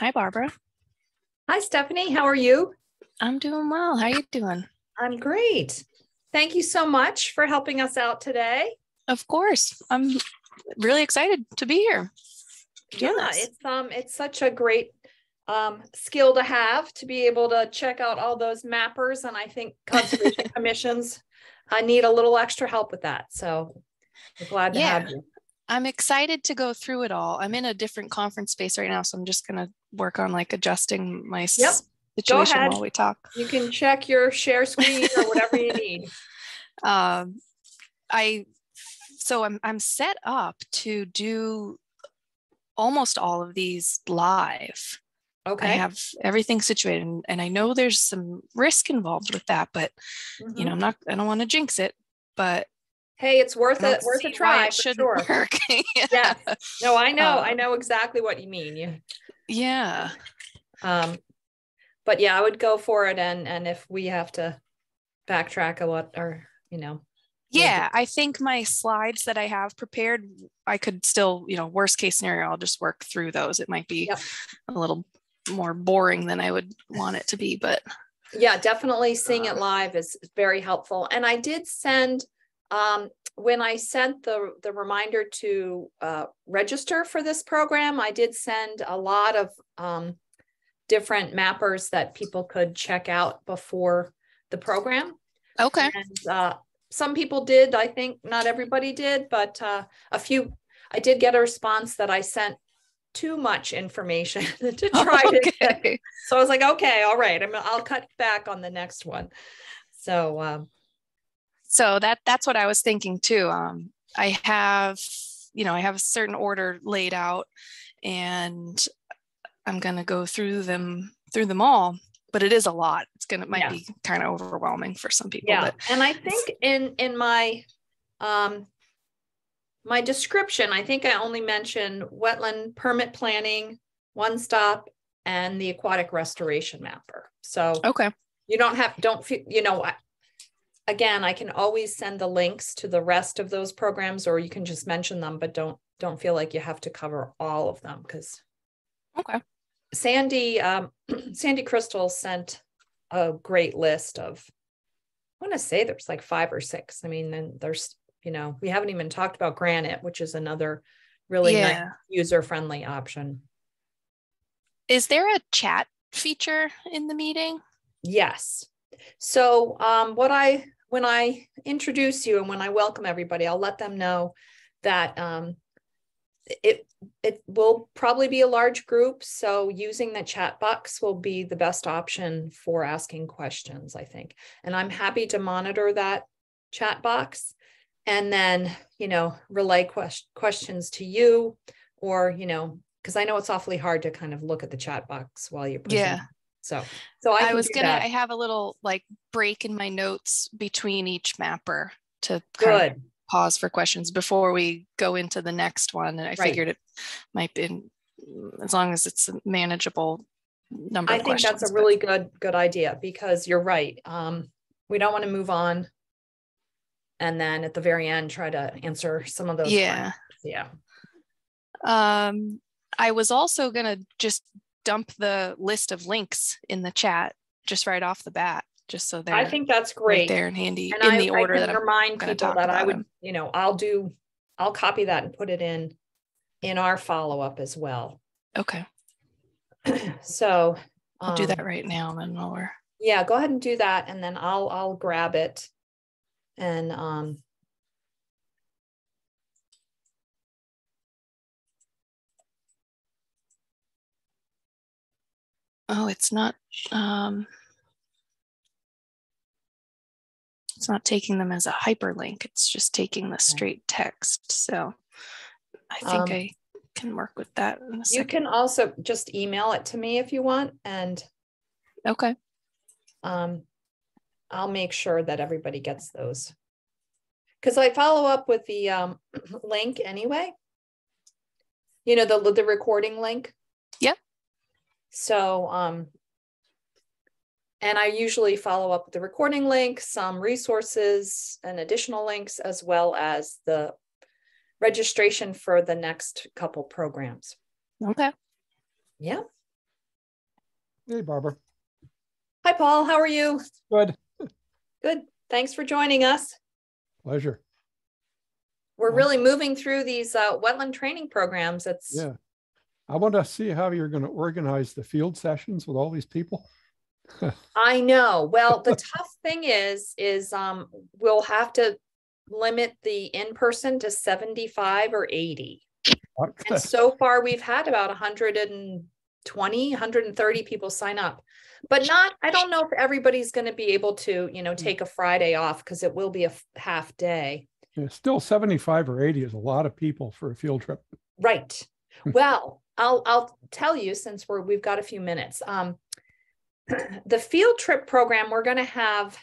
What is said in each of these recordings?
Hi, Barbara. Hi, Stephanie. How are you? I'm doing well. How are you doing? I'm great. Thank you so much for helping us out today. Of course. I'm really excited to be here. Yeah, it's um it's such a great um, skill to have to be able to check out all those mappers. And I think conservation commissions I need a little extra help with that. So we're glad to yeah. have you. I'm excited to go through it all. I'm in a different conference space right now, so I'm just gonna work on like adjusting my yep. situation while we talk. You can check your share screen or whatever you need. Um, I so I'm I'm set up to do almost all of these live. Okay. I have everything situated and, and I know there's some risk involved with that, but mm-hmm. you know. I'm not I don't want to jinx it, but hey, it's worth it, worth a try. It should sure. work. yeah. No, I know. Um, I know exactly what you mean. You, yeah. Um, but yeah, I would go for it. And and if we have to backtrack a lot or, you know. Yeah, I think my slides that I have prepared, I could still, you know, worst case scenario, I'll just work through those. It might be yep. a little more boring than I would want it to be, but yeah, definitely seeing it um, live is very helpful. And I did send um, when I sent the, the reminder to uh, register for this program, I did send a lot of um, different mappers that people could check out before the program. Okay. And uh, some people did, I think not everybody did, but uh, a few, I did get a response that I sent too much information to try okay. to get. So I was like, okay, all right, I'm, I'll cut back on the next one. So um, so that that's what I was thinking too. Um, I have, you know, I have a certain order laid out, and I'm gonna go through them through them all. But it is a lot. It's gonna might yeah. be kind of overwhelming for some people. Yeah, but. and I think in in my um, my description, I think I only mentioned wetland permit planning, one stop, and the aquatic restoration mapper. So okay, you don't have don't feel you know again, I can always send the links to the rest of those programs, or you can just mention them, but don't don't feel like you have to cover all of them because. Okay. Sandy um, Sandy Crystal sent a great list of. I want to say there's like five or six. I mean, then there's you know we haven't even talked about GRANIT, which is another really yeah. nice user friendly option. Is there a chat feature in the meeting? Yes. So um, what I when I introduce you and when I welcome everybody, I'll let them know that um, it it will probably be a large group. So using the chat box will be the best option for asking questions, I think. And I'm happy to monitor that chat box and then, you know, relay quest- questions to you or, you know, because I know it's awfully hard to kind of look at the chat box while you're presenting. Yeah. So, so I, I was gonna. That. I have a little like break in my notes between each mapper to good pause for questions before we go into the next one. And I right. figured it might be as long as it's a manageable number. I think that's a really good good idea because you're right. Um, we don't want to move on, and then at the very end try to answer some of those. Yeah, questions. yeah. Um, I was also gonna just dump the list of links in the chat just right off the bat, just so they're I think that's great right there and handy and in I, the order I that remind I'm people that I would, them. you know, I'll do, I'll copy that and put it in in our follow up as well. Okay. so I'll um, do that right now then while we're yeah, go ahead and do that, and then I'll I'll grab it and um Oh, it's not, um, it's not taking them as a hyperlink. It's just taking the straight text. So I think um, I can work with that. you can also just email it to me if you want. And okay. Um, I'll make sure that everybody gets those. Because I follow up with the um, link anyway. You know, the, the recording link. Yep. So, um, and I usually follow up with the recording link, some resources and additional links, as well as the registration for the next couple programs. Okay. Yeah. Hey, Barbara. Hi, Paul. How are you? Good. Good. Thanks for joining us. Pleasure. We're really moving through these uh, wetland training programs. It's Yeah. I want to see how you're going to organize the field sessions with all these people. I know. Well, the tough thing is, is um, we'll have to limit the in-person to 75 or 80. And so far, we've had about 120, 130 people sign up. But not, I don't know if everybody's going to be able to, you know, take a Friday off because it will be a half day. Yeah, Still 75 or 80 is a lot of people for a field trip. Right. Well, I'll I'll tell you since we're we've got a few minutes. Um, the field trip program we're going to have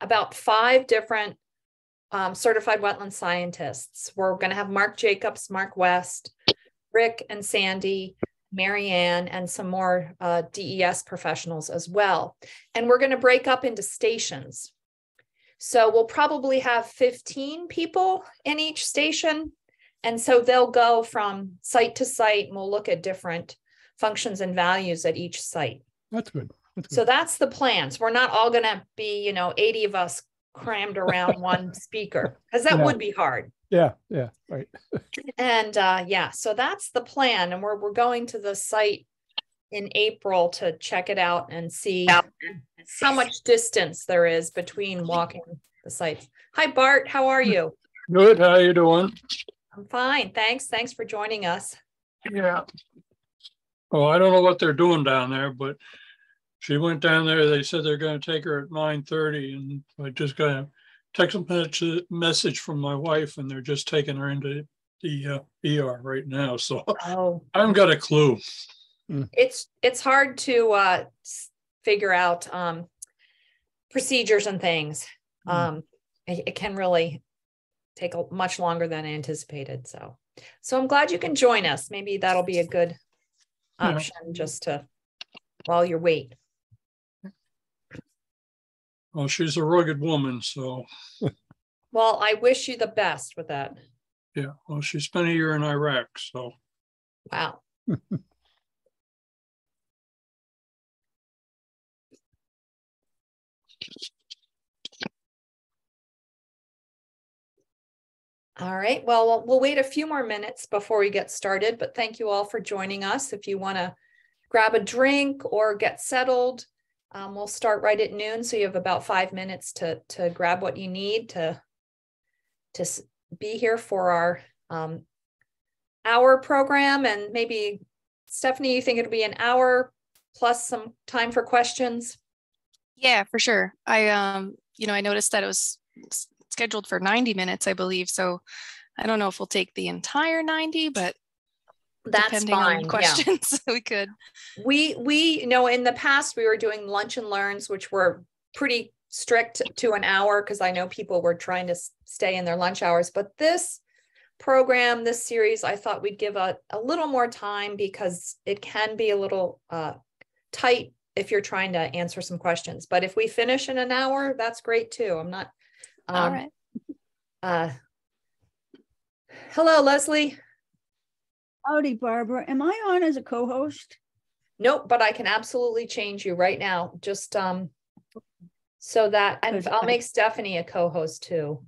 about five different um, certified wetland scientists. We're going to have Mark Jacobs, Mark West, Rick and Sandy, Marianne, and some more uh, DES professionals as well. And we're going to break up into stations. So we'll probably have 15 people in each station. And so they'll go from site to site and we'll look at different functions and values at each site. That's good. That's So that's the plans. So we're not all gonna be, you know, 80 of us crammed around one speaker, because that Yeah. would be hard. Yeah, yeah, right. And uh, yeah, so that's the plan. And we're we're going to the site in April to check it out and see how much distance there is between walking the sites. Hi, Bart. How are you? Good, how are you doing? I'm fine. Thanks. Thanks for joining us. Yeah. Oh, I don't know what they're doing down there, but she went down there, they said they're gonna take her at nine thirty and I just got a text message, message from my wife and they're just taking her into the uh, ER right now, so Oh, I haven't got a clue. it's it's hard to uh figure out um procedures and things. Mm. Um it, it can really take a much longer than anticipated. So so I'm glad you can join us. Maybe that'll be a good Yeah. option just to while you wait. Well, she's a rugged woman, so, Well, I wish you the best with that. yeah, well, she spent a year in Iraq, so. Wow. All right, well, we'll- wait a few more minutes before we get started, but thank you all for joining us. If you want to grab a drink or get settled, um, we'll start right at noon, so you have about five minutes to, to grab what you need to, to be here for our, um, hour program and maybe Stephanie, you think it'll be an hour plus some time for questions? Yeah, for sure. I um, you know, I noticed that it was scheduled for 90 minutes, I believe. So I don't know if we'll take the entire 90, but That's depending fine. on yeah. questions, we could. We, we, you know, in the past, we were doing lunch and learns, which were pretty strict to an hour because I know people were trying to stay in their lunch hours. But this program, this series, I thought we'd give a, a little more time because it can be a little uh, tight if you're trying to answer some questions. But if we finish in an hour, that's great too. I'm not. All um, right. Uh, hello, Leslie. Howdy, Barbara. Am I on as a co-host? Nope, but I can absolutely change you right now. Just um, so that, and I'll make Stephanie a co-host too.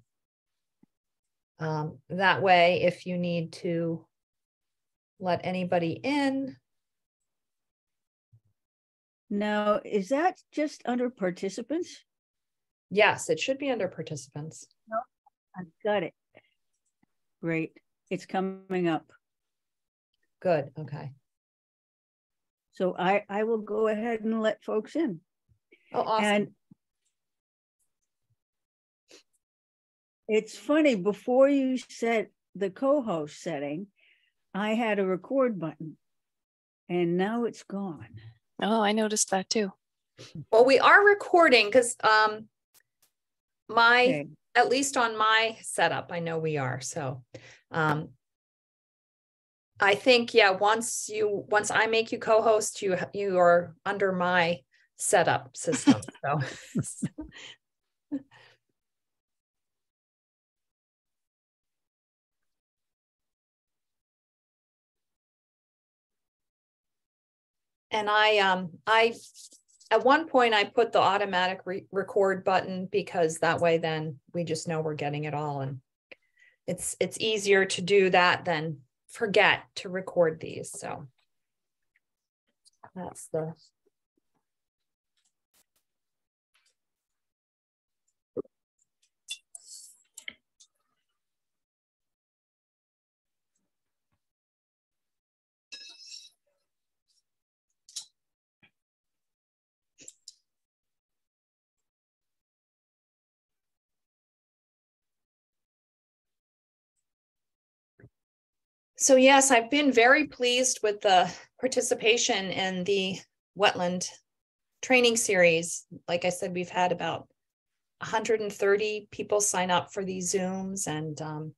Um, that way, if you need to let anybody in, Now, is that just under participants? Yes, it should be under participants. I've got it. Great. It's coming up. Good, okay. So I, I will go ahead and let folks in. Oh, awesome. And it's funny, before you set the co-host setting, I had a record button and now it's gone. Oh, I noticed that too. Well, we are recording because um, my Okay. at least on my setup, I know we are, so. Um. I think, yeah, once you, once I make you co-host, you, you are under my setup system, so. and I, um, I, at one point I put the automatic re- record button because that way then we just know we're getting it all and it's, it's easier to do that than forget to record these. So that's the So yes, I've been very pleased with the participation in the wetland training series. Like I said, we've had about 130 people sign up for these Zooms and um,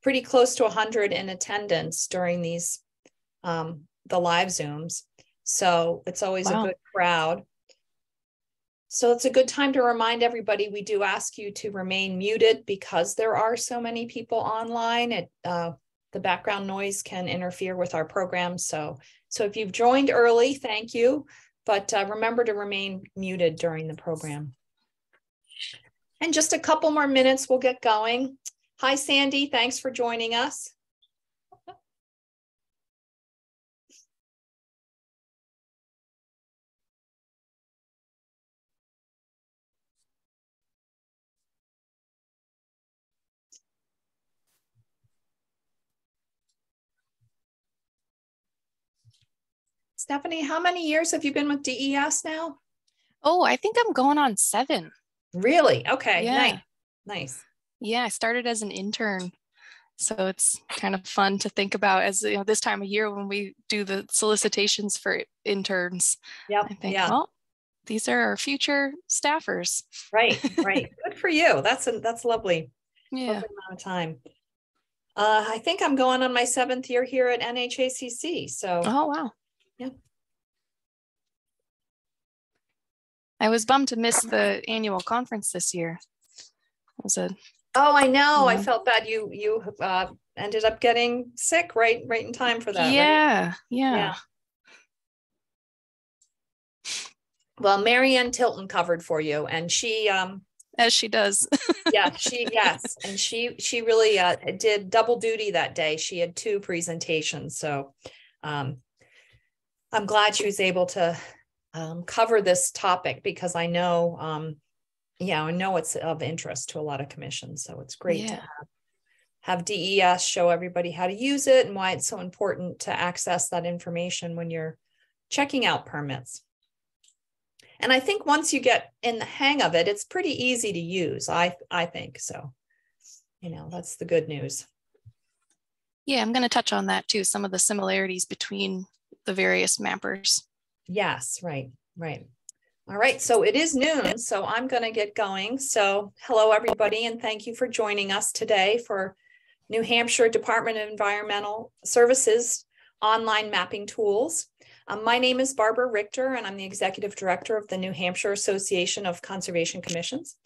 pretty close to 100 in attendance during these um, the live Zooms. So it's always wow. a good crowd. So it's a good time to remind everybody we do ask you to remain muted because there are so many people online. It uh, the background noise can interfere with our program. So, so if you've joined early, thank you. But uh, remember to remain muted during the program. And just a couple more minutes, we'll get going. Hi, Sandy. Thanks for joining us. Stephanie, how many years have you been with DES now? Oh, I think I'm going on seven. Really? Okay. Yeah. Nice. Nice. Yeah, I started as an intern. So it's kind of fun to think about as you know this time of year when we do the solicitations for interns. Yeah. I think, yeah. well, these are our future staffers. Right, right. Good for you. That's a, that's lovely. Yeah. Lovely amount of time. Uh, I think I'm going on my seventh year here at NHACC. So. Oh wow. Yeah. I was bummed to miss the annual conference this year. It was a Oh, I know. I felt bad. You you uh, ended up getting sick right right in time for that. Yeah, right? yeah. Yeah. Well, Marianne Tilton covered for you, and she um as she does. yeah, she yes, and she she really uh, did double duty that day. She had two presentations, so um, I'm glad she was able to um, cover this topic because I know, um, yeah, I know it's of interest to a lot of commissions. So it's great yeah. to have, have DES show everybody how to use it and why it's so important to access that information when you're checking out permits. And I think once you get in the hang of it, it's pretty easy to use. I I think so. You know, that's the good news. Yeah, I'm going to touch on that too. Some of the similarities between the various mappers. Yes, right, right. All right, so it is noon, so I'm going to get going. So hello, everybody, and thank you for joining us today for New Hampshire Department of Environmental Services online mapping tools. Um, my name is Barbara Richter, and I'm the Executive Director of the New Hampshire Association of Conservation Commissions.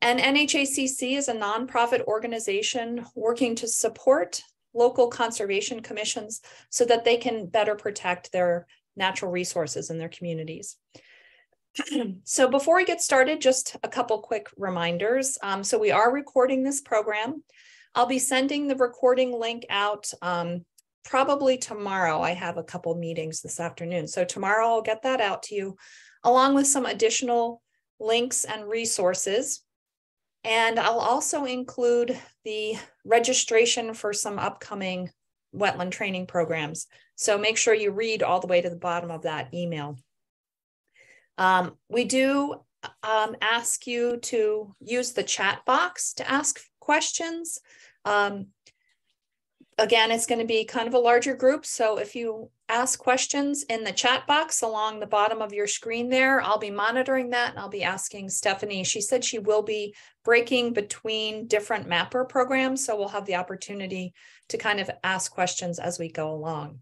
And NHACC is a nonprofit organization working to support local conservation commissions so that they can better protect their natural resources in their communities. so before we get started, just a couple quick reminders. Um, so we are recording this program. I'll be sending the recording link out um, probably tomorrow. I have a couple meetings this afternoon. So tomorrow I'll get that out to you along with some additional links and resources. And I'll also include the registration for some upcoming wetland training programs. So make sure you read all the way to the bottom of that email. Um, we do um, ask you to use the chat box to ask questions. Um, again, it's going to be kind of a larger group. So if you ask questions in the chat box along the bottom of your screen there, I'll be monitoring that and I'll be asking Stephanie. She said she will be breaking between different mapper programs. So we'll have the opportunity to kind of ask questions as we go along.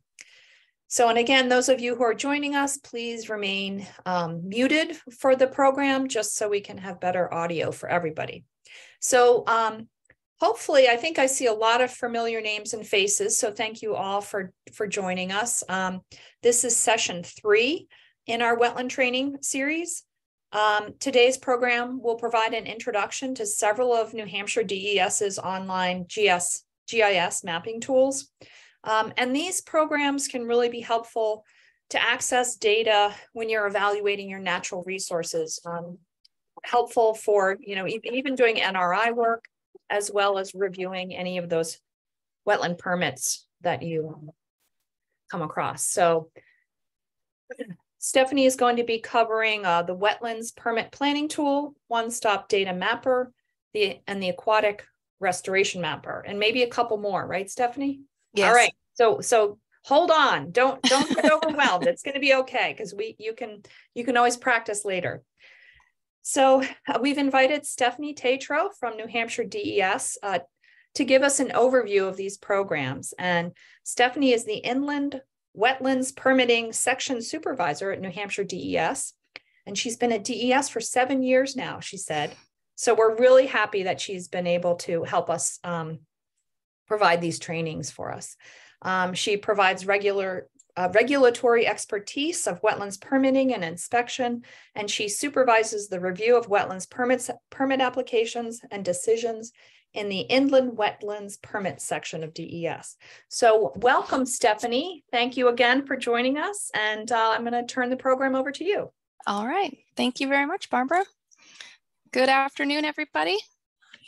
So, and again, those of you who are joining us, please remain um, muted for the program just so we can have better audio for everybody. So um, hopefully, I think I see a lot of familiar names and faces. So thank you all for, for joining us. Um, this is session three in our wetland training series. Um, today's program will provide an introduction to several of New Hampshire DES's online GS, GIS mapping tools. Um, and these programs can really be helpful to access data when you're evaluating your natural resources. Um, helpful for, you know, even doing NRI work, as well as reviewing any of those wetland permits that you come across. So Stephanie is going to be covering uh, the wetlands permit planning tool, one-stop data mapper, the and the aquatic restoration mapper, and maybe a couple more, right, Stephanie? Yes. All right. So so hold on. Don't don't get overwhelmed. It's going to be okay because we you can you can always practice later. So uh, we've invited Stephanie Tatro from New Hampshire DES uh, to give us an overview of these programs. And Stephanie is the Inland Wetlands Permitting Section Supervisor at New Hampshire DES. And she's been at DES for seven years now, she said. So we're really happy that she's been able to help us um, provide these trainings for us. Um, she provides regular uh, regulatory expertise of wetlands permitting and inspection, and she supervises the review of wetlands permits, permit applications and decisions in the inland wetlands permit section of DES. So welcome, Stephanie. Thank you again for joining us. And uh, I'm going to turn the program over to you. All right. Thank you very much, Barbara. Good afternoon, everybody.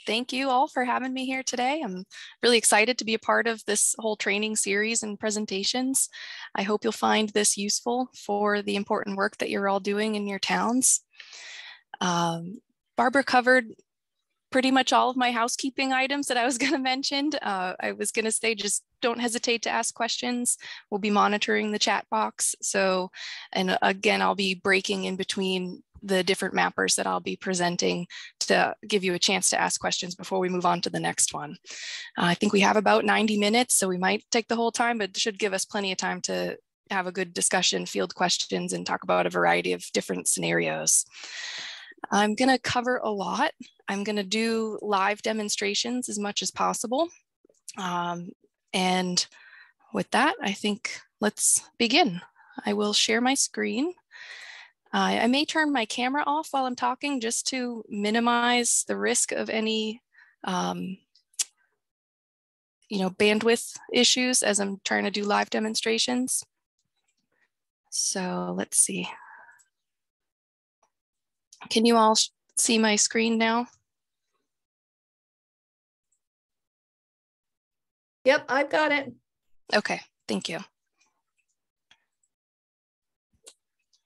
Thank you all for having me here today. I'm really excited to be a part of this whole training series and presentations. I hope you'll find this useful for the important work that you're all doing in your towns. Um, Barbara covered pretty much all of my housekeeping items that I was going to mention. Uh, I was going to say just don't hesitate to ask questions. We'll be monitoring the chat box. So, and again, I'll be breaking in between the different mappers that I'll be presenting to give you a chance to ask questions before we move on to the next one. Uh, I think we have about 90 minutes, so we might take the whole time, but should give us plenty of time to have a good discussion, field questions, and talk about a variety of different scenarios. I'm going to cover a lot. I'm going to do live demonstrations as much as possible. Um, and with that, I think let's begin. I will share my screen. Uh, I may turn my camera off while I'm talking just to minimize the risk of any um, you know, bandwidth issues as I'm trying to do live demonstrations. So let's see. Can you all see my screen now? Yep, I've got it. Okay, thank you.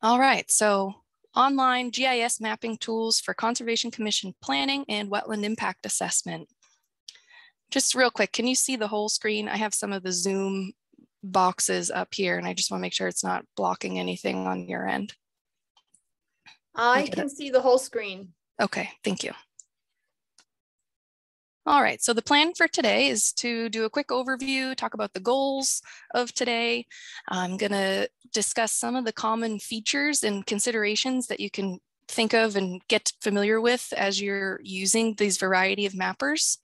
All right, so online GIS mapping tools for Conservation Commission planning and wetland impact assessment. Just real quick, can you see the whole screen? I have some of the Zoom boxes up here and I just wanna make sure it's not blocking anything on your end. I can see the whole screen. Okay, thank you. All right, so the plan for today is to do a quick overview, talk about the goals of today. I'm gonna discuss some of the common features and considerations that you can think of and get familiar with as you're using these variety of mappers.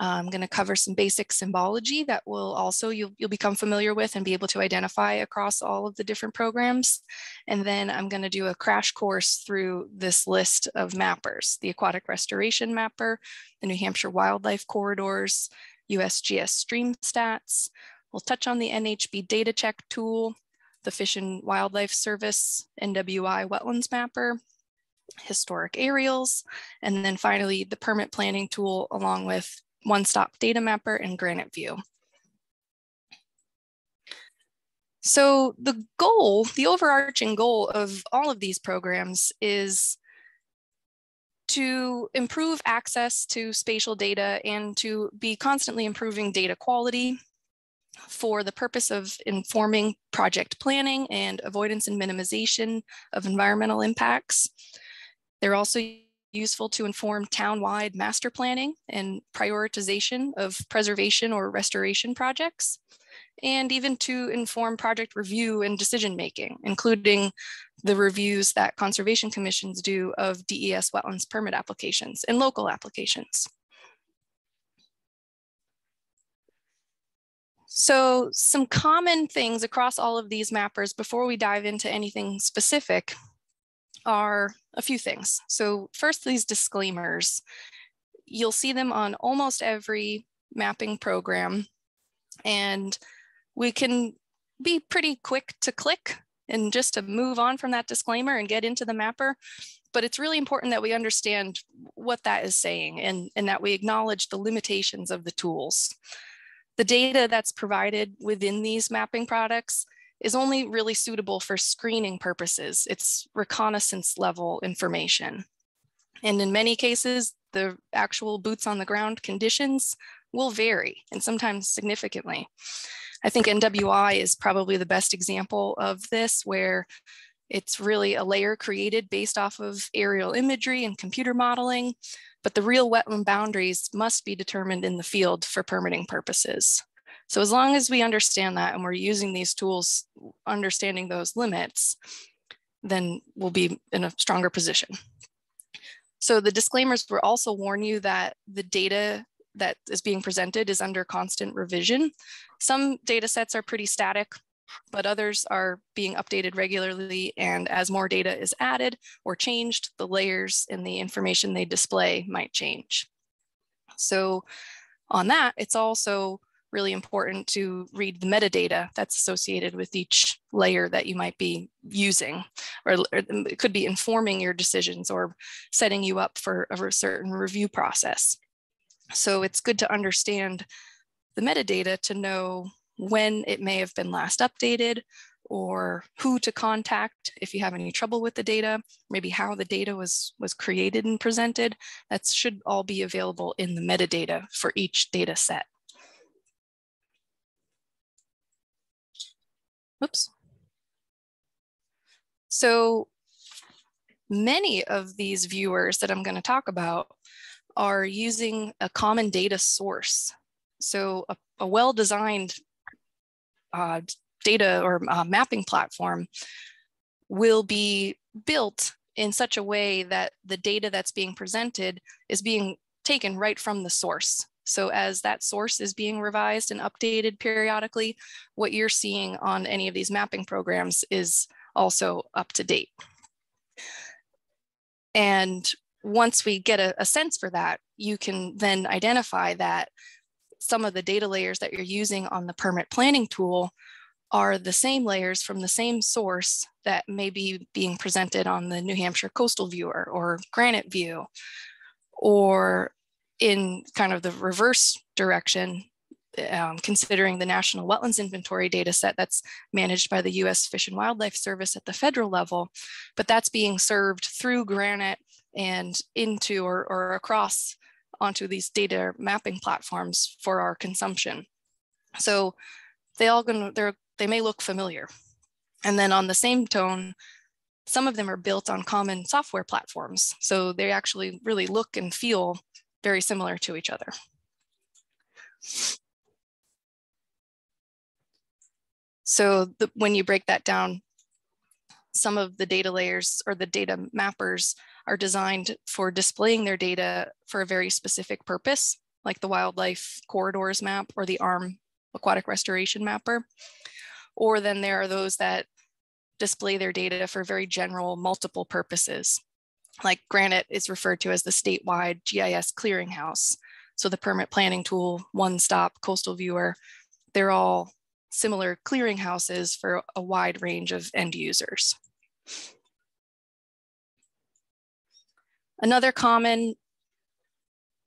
I'm going to cover some basic symbology that will also you'll, you'll become familiar with and be able to identify across all of the different programs. And then I'm going to do a crash course through this list of mappers, the Aquatic Restoration Mapper, the New Hampshire Wildlife Corridors, USGS Stream Stats. We'll touch on the NHB Data Check tool, the Fish and Wildlife Service NWI Wetlands Mapper, historic aerials, and then finally the permit planning tool along with one-stop data mapper and GRANITView. So the goal, the overarching goal of all of these programs is to improve access to spatial data and to be constantly improving data quality for the purpose of informing project planning and avoidance and minimization of environmental impacts. They're also useful to inform townwide master planning and prioritization of preservation or restoration projects, and even to inform project review and decision making, including the reviews that conservation commissions do of DES wetlands permit applications and local applications. So some common things across all of these mappers before we dive into anything specific are a few things. So first, these disclaimers. You'll see them on almost every mapping program. And we can be pretty quick to click and just to move on from that disclaimer and get into the mapper. But it's really important that we understand what that is saying and, and that we acknowledge the limitations of the tools. The data that's provided within these mapping products is only really suitable for screening purposes. It's reconnaissance level information. And in many cases, the actual boots on the ground conditions will vary and sometimes significantly. I think NWI is probably the best example of this where it's really a layer created based off of aerial imagery and computer modeling, but the real wetland boundaries must be determined in the field for permitting purposes. So as long as we understand that and we're using these tools, understanding those limits, then we'll be in a stronger position. So the disclaimers will also warn you that the data that is being presented is under constant revision. Some data sets are pretty static, but others are being updated regularly. And as more data is added or changed, the layers and the information they display might change. So on that, it's also really important to read the metadata that's associated with each layer that you might be using, or, or, um, it could be informing your decisions or setting you up for a certain review process. So it's good to understand the metadata to know when it may have been last updated or who to contact if you have any trouble with the data, maybe how the data was, was created and presented. That should all be available in the metadata for each data set. Oops. So many of these viewers that I'm going to talk about are using a common data source. So a, a well-designed uh, data or uh, mapping platform will be built in such a way that the data that's being presented is being taken right from the source. So as that source is being revised and updated periodically, what you're seeing on any of these mapping programs is also up to date. And once we get a, a sense for that, you can then identify that some of the data layers that you're using on the permit planning tool are the same layers from the same source that may be being presented on the New Hampshire Coastal Viewer or GRANITView, or in kind of the reverse direction, um, considering the National Wetlands Inventory data set that's managed by the US Fish and Wildlife Service at the federal level, but that's being served through GRANIT and into or, or across onto these data mapping platforms for our consumption. So they all gonna, they're, they may look familiar. And then on the same tone, some of them are built on common software platforms. So they actually really look and feel very similar to each other. So the, when you break that down, some of the data layers or the data mappers are designed for displaying their data for a very specific purpose, like the wildlife corridors map or the ARM aquatic restoration mapper. Or then there are those that display their data for very general multiple purposes like GRANIT is referred to as the statewide GIS clearinghouse. So the permit planning tool, One Stop, Coastal Viewer, they're all similar clearinghouses for a wide range of end users. Another common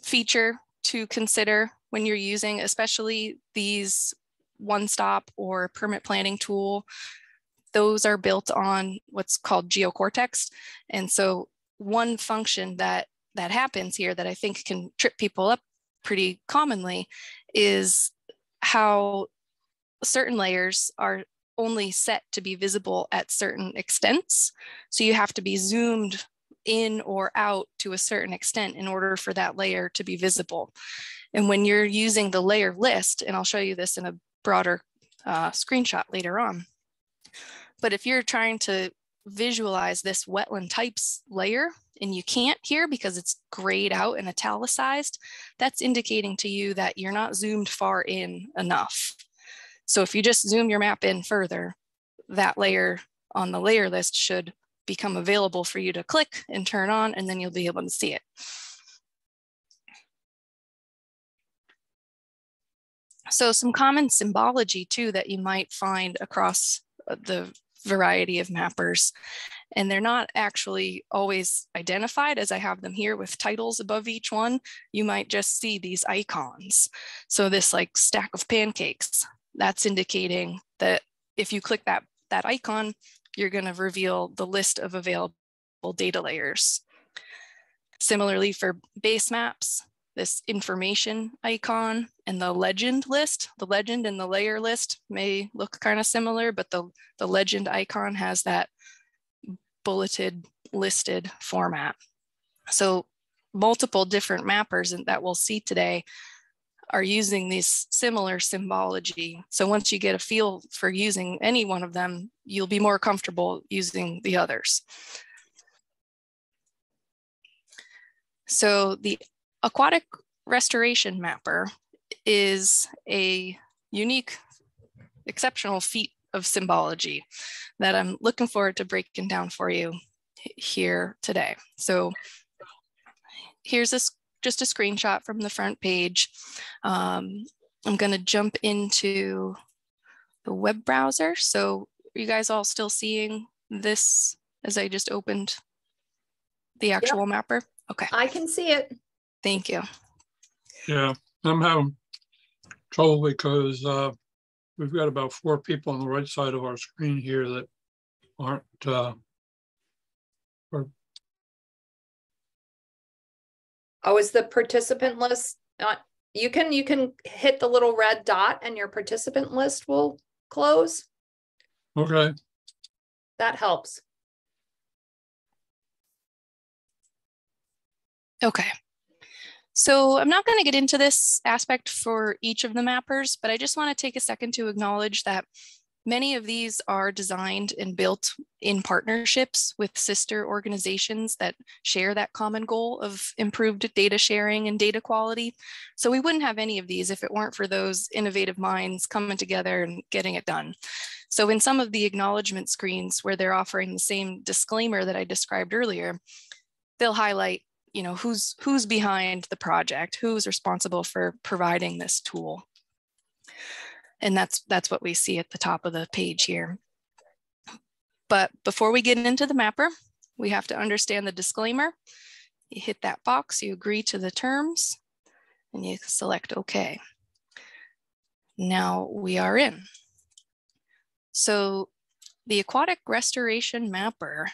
feature to consider when you're using, especially these one-stop or permit planning tool, those are built on what's called GeoCortex. And so one function that that happens here that I think can trip people up pretty commonly is how certain layers are only set to be visible at certain extents. So you have to be zoomed in or out to a certain extent in order for that layer to be visible. And when you're using the layer list, and I'll show you this in a broader uh, screenshot later on, but if you're trying to visualize this wetland types layer and you can't here because it's grayed out and italicized, that's indicating to you that you're not zoomed far in enough. So if you just zoom your map in further, that layer on the layer list should become available for you to click and turn on, and then you'll be able to see it. So some common symbology too that you might find across uh, the variety of mappers. And they're not actually always identified as I have them here with titles above each one. You might just see these icons. So this like stack of pancakes, that's indicating that if you click that, that icon, you're gonna reveal the list of available data layers. Similarly for base maps, this information icon and the legend list. The legend and the layer list may look kind of similar, but the, the legend icon has that bulleted listed format. So multiple different mappers that we'll see today are using these similar symbology. So once you get a feel for using any one of them, you'll be more comfortable using the others. So the Aquatic Restoration Mapper is a unique, exceptional feat of symbology that I'm looking forward to breaking down for you here today. So here's a, just a screenshot from the front page. Um, I'm going to jump into the web browser. So are you guys all still seeing this as I just opened the actual yep. mapper? Okay. I can see it. Thank you. Yeah, I'm having trouble because uh, we've got about four people on the right side of our screen here that aren't uh, or Oh, is the participant list not you can you can hit the little red dot and your participant list will close. Okay. That helps. Okay. So I'm not going to get into this aspect for each of the mappers, but I just want to take a second to acknowledge that many of these are designed and built in partnerships with sister organizations that share that common goal of improved data sharing and data quality. So we wouldn't have any of these if it weren't for those innovative minds coming together and getting it done. So in some of the acknowledgement screens where they're offering the same disclaimer that I described earlier, they'll highlight you know, who's, who's behind the project, who's responsible for providing this tool. And that's, that's what we see at the top of the page here. But before we get into the mapper, we have to understand the disclaimer. You hit that box, you agree to the terms, and you select OK. Now we are in. So the aquatic restoration mapper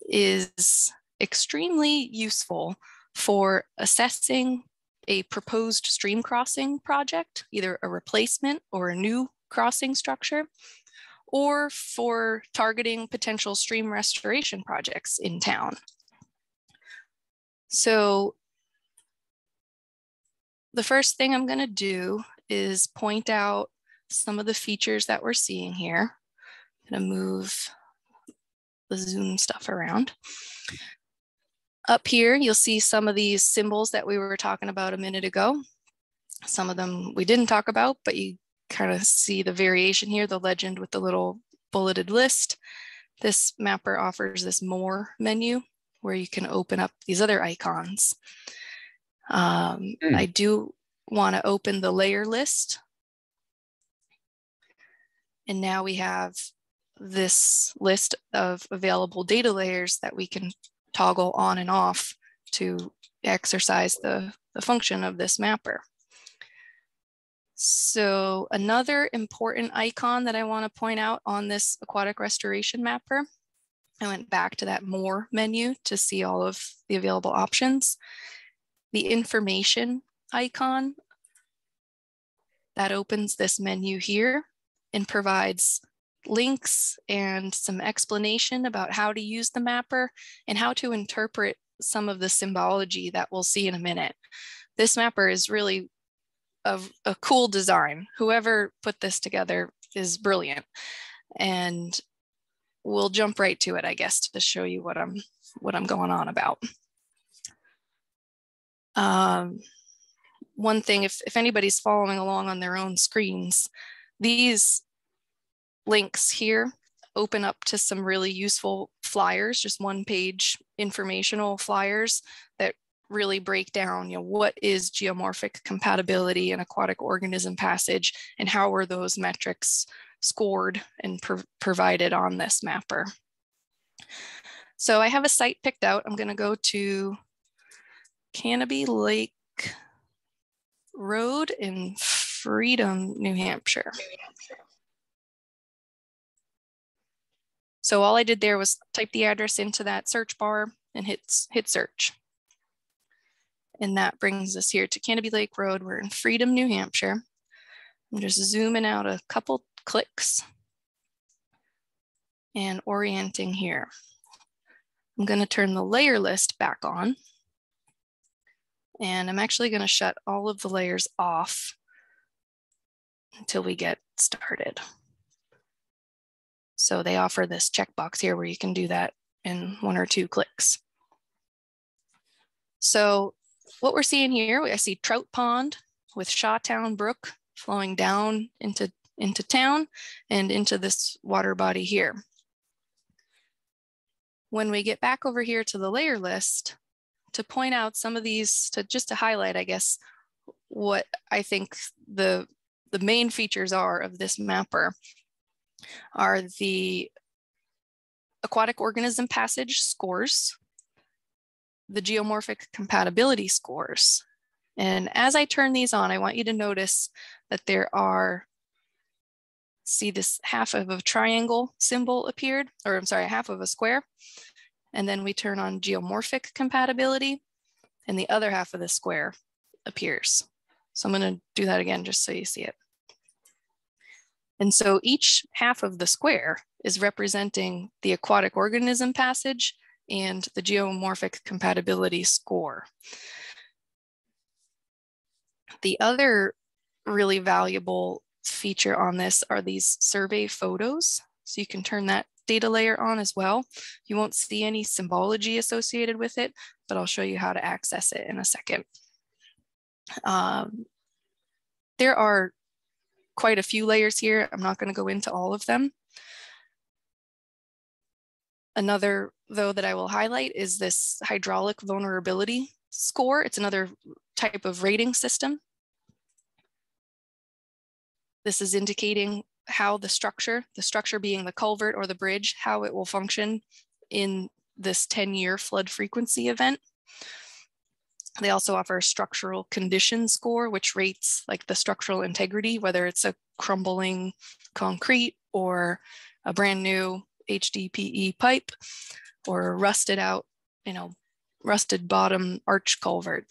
is extremely useful for assessing a proposed stream crossing project, either a replacement or a new crossing structure, or for targeting potential stream restoration projects in town. So the first thing I'm gonna do is point out some of the features that we're seeing here. I'm gonna move the Zoom stuff around. Up here, you'll see some of these symbols that we were talking about a minute ago. Some of them we didn't talk about, but you kind of see the variation here, the legend with the little bulleted list. This mapper offers this more menu where you can open up these other icons. Um, mm. I do want to open the layer list. And now we have this list of available data layers that we can toggle on and off to exercise the, the function of this mapper. So another important icon that I want to point out on this aquatic restoration mapper, I went back to that more menu to see all of the available options. The information icon that opens this menu here and provides links and some explanation about how to use the mapper and how to interpret some of the symbology that we'll see in a minute. This mapper is really a, a cool design. Whoever put this together is brilliant. And we'll jump right to it, I guess, to show you what I'm what I'm going on about. Um, one thing, if, if anybody's following along on their own screens, these links here open up to some really useful flyers, just one page informational flyers that really break down, you know, what is geomorphic compatibility and aquatic organism passage and how are those metrics scored and pro provided on this mapper. So I have a site picked out. I'm gonna go to Canobie Lake Road in Freedom, New Hampshire. So all I did there was type the address into that search bar and hit, hit search. And that brings us here to Canobie Lake Road. We're in Freedom, New Hampshire. I'm just zooming out a couple clicks and orienting here. I'm going to turn the layer list back on. And I'm actually going to shut all of the layers off until we get started. So they offer this checkbox here where you can do that in one or two clicks. So what we're seeing here, I see Trout Pond with Shawtown Brook flowing down into, into town and into this water body here. When we get back over here to the layer list, to point out some of these, to just to highlight, I guess, what I think the, the main features are of this mapper are the aquatic organism passage scores, the geomorphic compatibility scores. And as I turn these on, I want you to notice that there are, see this half of a triangle symbol appeared, or I'm sorry, half of a square. And then we turn on geomorphic compatibility and the other half of the square appears. So I'm gonna do that again just so you see it. And so each half of the square is representing the aquatic organism passage and the geomorphic compatibility score. The other really valuable feature on this are these survey photos. So you can turn that data layer on as well. You won't see any symbology associated with it, but I'll show you how to access it in a second. Um, there are quite a few layers here. I'm not going to go into all of them. Another, though, that I will highlight is this hydraulic vulnerability score. It's another type of rating system. This is indicating how the structure, the structure being the culvert or the bridge, how it will function in this 10-year flood frequency event. They also offer a structural condition score, which rates like the structural integrity, whether it's a crumbling concrete or a brand new HDPE pipe or rusted out, you know, rusted bottom arch culvert.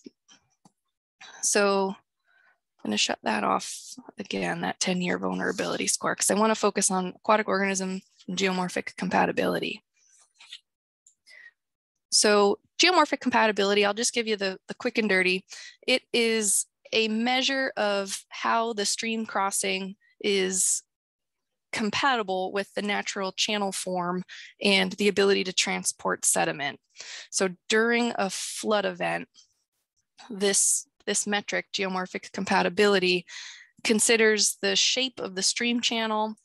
So I'm gonna shut that off again, that 10 year vulnerability score, because I wanna focus on aquatic organism and geomorphic compatibility. So geomorphic compatibility, I'll just give you the, the quick and dirty. It is a measure of how the stream crossing is compatible with the natural channel form and the ability to transport sediment. So during a flood event, this, this metric, geomorphic compatibility, considers the shape of the stream channel,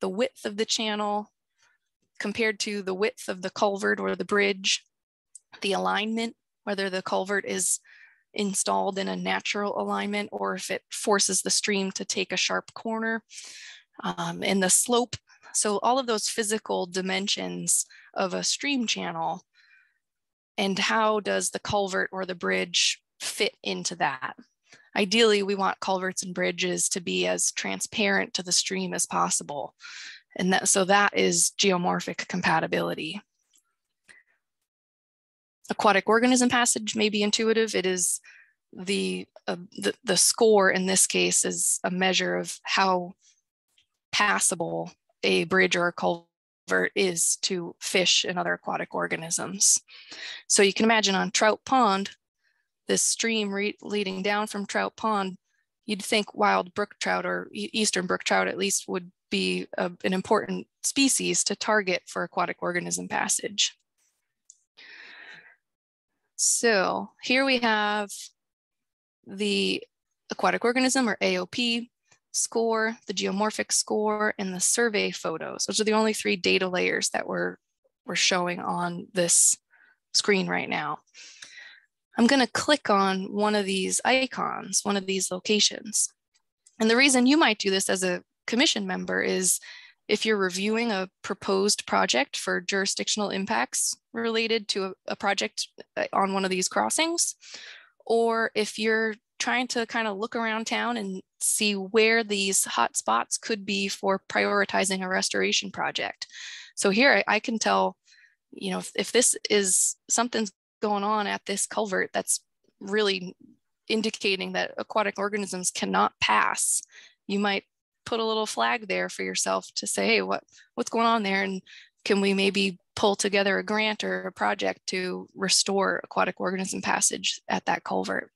the width of the channel, compared to the width of the culvert or the bridge, the alignment, whether the culvert is installed in a natural alignment or if it forces the stream to take a sharp corner, um, and the slope. So all of those physical dimensions of a stream channel and how does the culvert or the bridge fit into that? Ideally, we want culverts and bridges to be as transparent to the stream as possible. And that, so that is geomorphic compatibility aquatic organism passage may be intuitive. It is the, uh, the, the score in this case is a measure of how passable a bridge or a culvert is to fish and other aquatic organisms. So you can imagine on Trout Pond, this stream leading down from Trout Pond, you'd think wild brook trout or eastern brook trout at least would be a, an important species to target for aquatic organism passage. So here we have the aquatic organism or AOP score, the geomorphic score, and the survey photos. Those are the only three data layers that we're, we're showing on this screen right now. I'm going to click on one of these icons, one of these locations. And the reason you might do this as a commission member is if you're reviewing a proposed project for jurisdictional impacts related to a, a project uh, on one of these crossings, or if you're trying to kind of look around town and see where these hot spots could be for prioritizing a restoration project. So here I, I can tell, you know, if, if this is something's going on at this culvert that's really indicating that aquatic organisms cannot pass, you might put a little flag there for yourself to say, hey, what, what's going on there? And can we maybe pull together a grant or a project to restore aquatic organism passage at that culvert?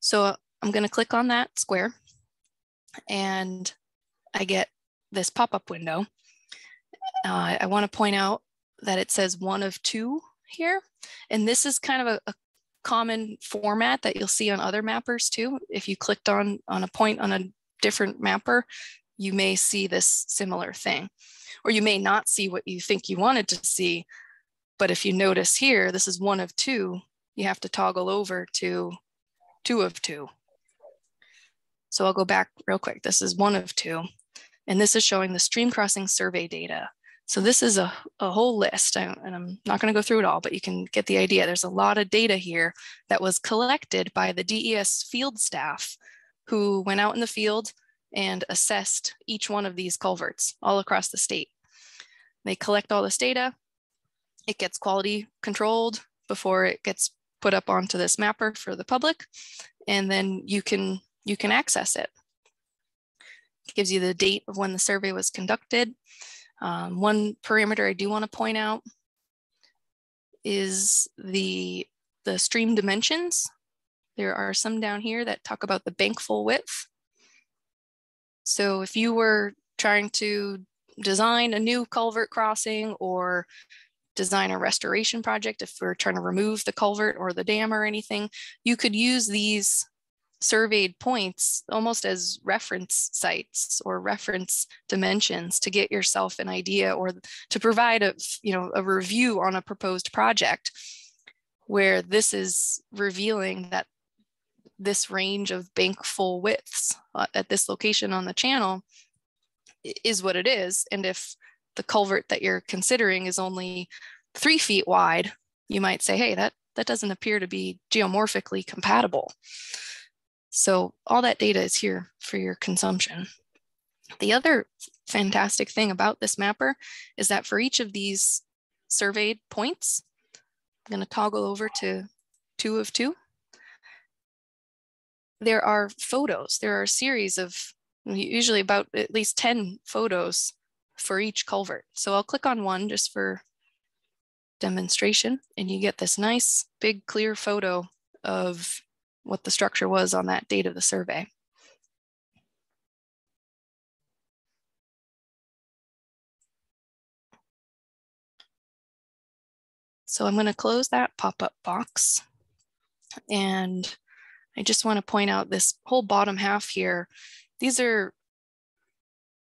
So I'm going to click on that square and I get this pop-up window. Uh, I want to point out that it says one of two here. And this is kind of a, a common format that you'll see on other mappers too. If you clicked on, on a point on a different mapper, you may see this similar thing. Or you may not see what you think you wanted to see. But if you notice here, this is one of two, you have to toggle over to two of two. So I'll go back real quick. This is one of two. And this is showing the stream crossing survey data. So this is a, a whole list, and I'm not going to go through it all, but you can get the idea. There's a lot of data here that was collected by the DES field staff who went out in the field and assessed each one of these culverts all across the state. They collect all this data, it gets quality controlled before it gets put up onto this mapper for the public, and then you can, you can access it. It gives you the date of when the survey was conducted, um, one parameter I do want to point out is the, the stream dimensions. There are some down here that talk about the bank full width. So if you were trying to design a new culvert crossing or design a restoration project, if we're trying to remove the culvert or the dam or anything, you could use these surveyed points almost as reference sites or reference dimensions to get yourself an idea or to provide a you know a review on a proposed project where this is revealing that this range of bank full widths uh, at this location on the channel is what it is. And if the culvert that you're considering is only three feet wide you might say hey that that doesn't appear to be geomorphically compatible so all that data is here for your consumption. The other fantastic thing about this mapper is that for each of these surveyed points, I'm going to toggle over to two of two. There are photos. There are a series of usually about at least 10 photos for each culvert. So I'll click on one just for demonstration and you get this nice big clear photo of what the structure was on that date of the survey. So I'm going to close that pop-up box. And I just want to point out this whole bottom half here. These are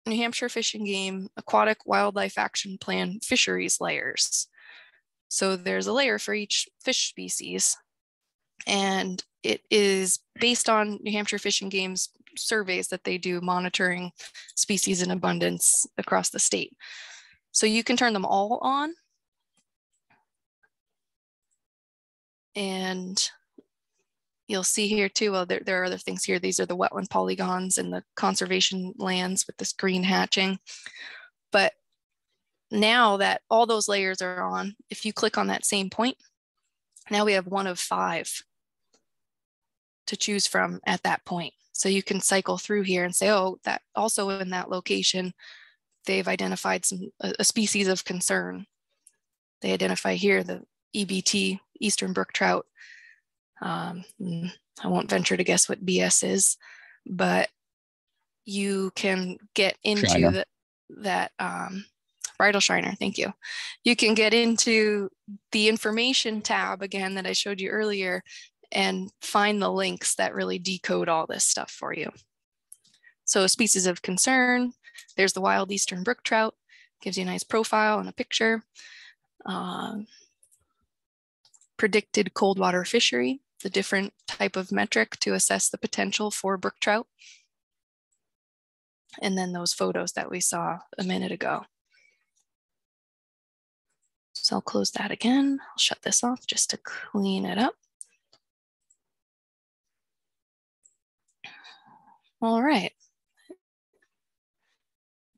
New Hampshire Fish and Game Aquatic Wildlife Action Plan fisheries layers. So there's a layer for each fish species. And it is based on New Hampshire Fish and Game's surveys that they do monitoring species in abundance across the state. So you can turn them all on. And you'll see here too, well, there, there are other things here. These are the wetland polygons and the conservation lands with this green hatching. But now that all those layers are on, if you click on that same point, now we have one of five to choose from at that point. So you can cycle through here and say, oh, that also in that location, they've identified some a, species of concern. They identify here the EBT, Eastern Brook Trout. Um, I won't venture to guess what BS is, but you can get into the, that um, bridle shiner. Thank you. You can get into the information tab again that I showed you earlier and find the links that really decode all this stuff for you. So species of concern, there's the wild eastern brook trout, gives you a nice profile and a picture. Um, predicted cold water fishery, the different type of metric to assess the potential for brook trout. And then those photos that we saw a minute ago. So I'll close that again. I'll shut this off just to clean it up. All right.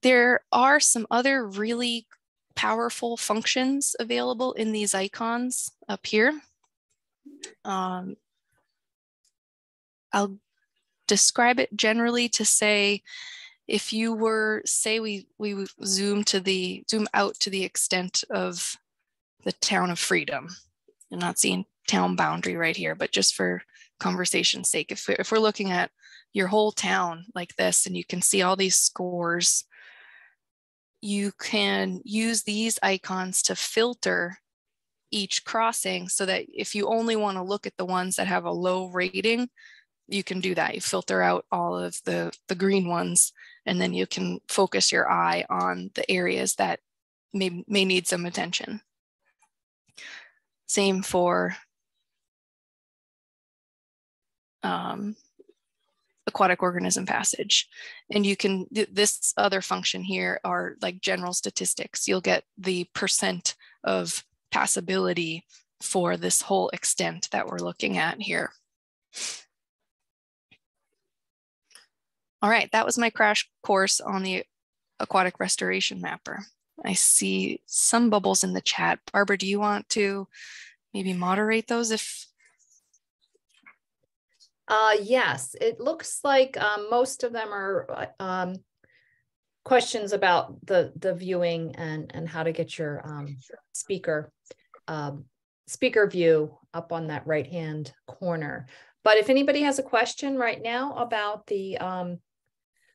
There are some other really powerful functions available in these icons up here. Um, I'll describe it generally to say, if you were, say we, we zoom to the, zoom out to the extent of the town of freedom. I'm not seeing town boundary right here, but just for conversation's sake, if, if we're looking at your whole town like this and you can see all these scores you can use these icons to filter each crossing so that if you only want to look at the ones that have a low rating, you can do that. You filter out all of the, the green ones, and then you can focus your eye on the areas that may, may need some attention. Same for um, aquatic organism passage. And you can, this other function here are like general statistics. You'll get the percent of passability for this whole extent that we're looking at here. All right, that was my crash course on the aquatic restoration mapper. I see some bubbles in the chat. Barbara, do you want to maybe moderate those if uh, yes, it looks like um, most of them are uh, um, questions about the the viewing and and how to get your um, speaker um, speaker view up on that right hand corner. But if anybody has a question right now about the um,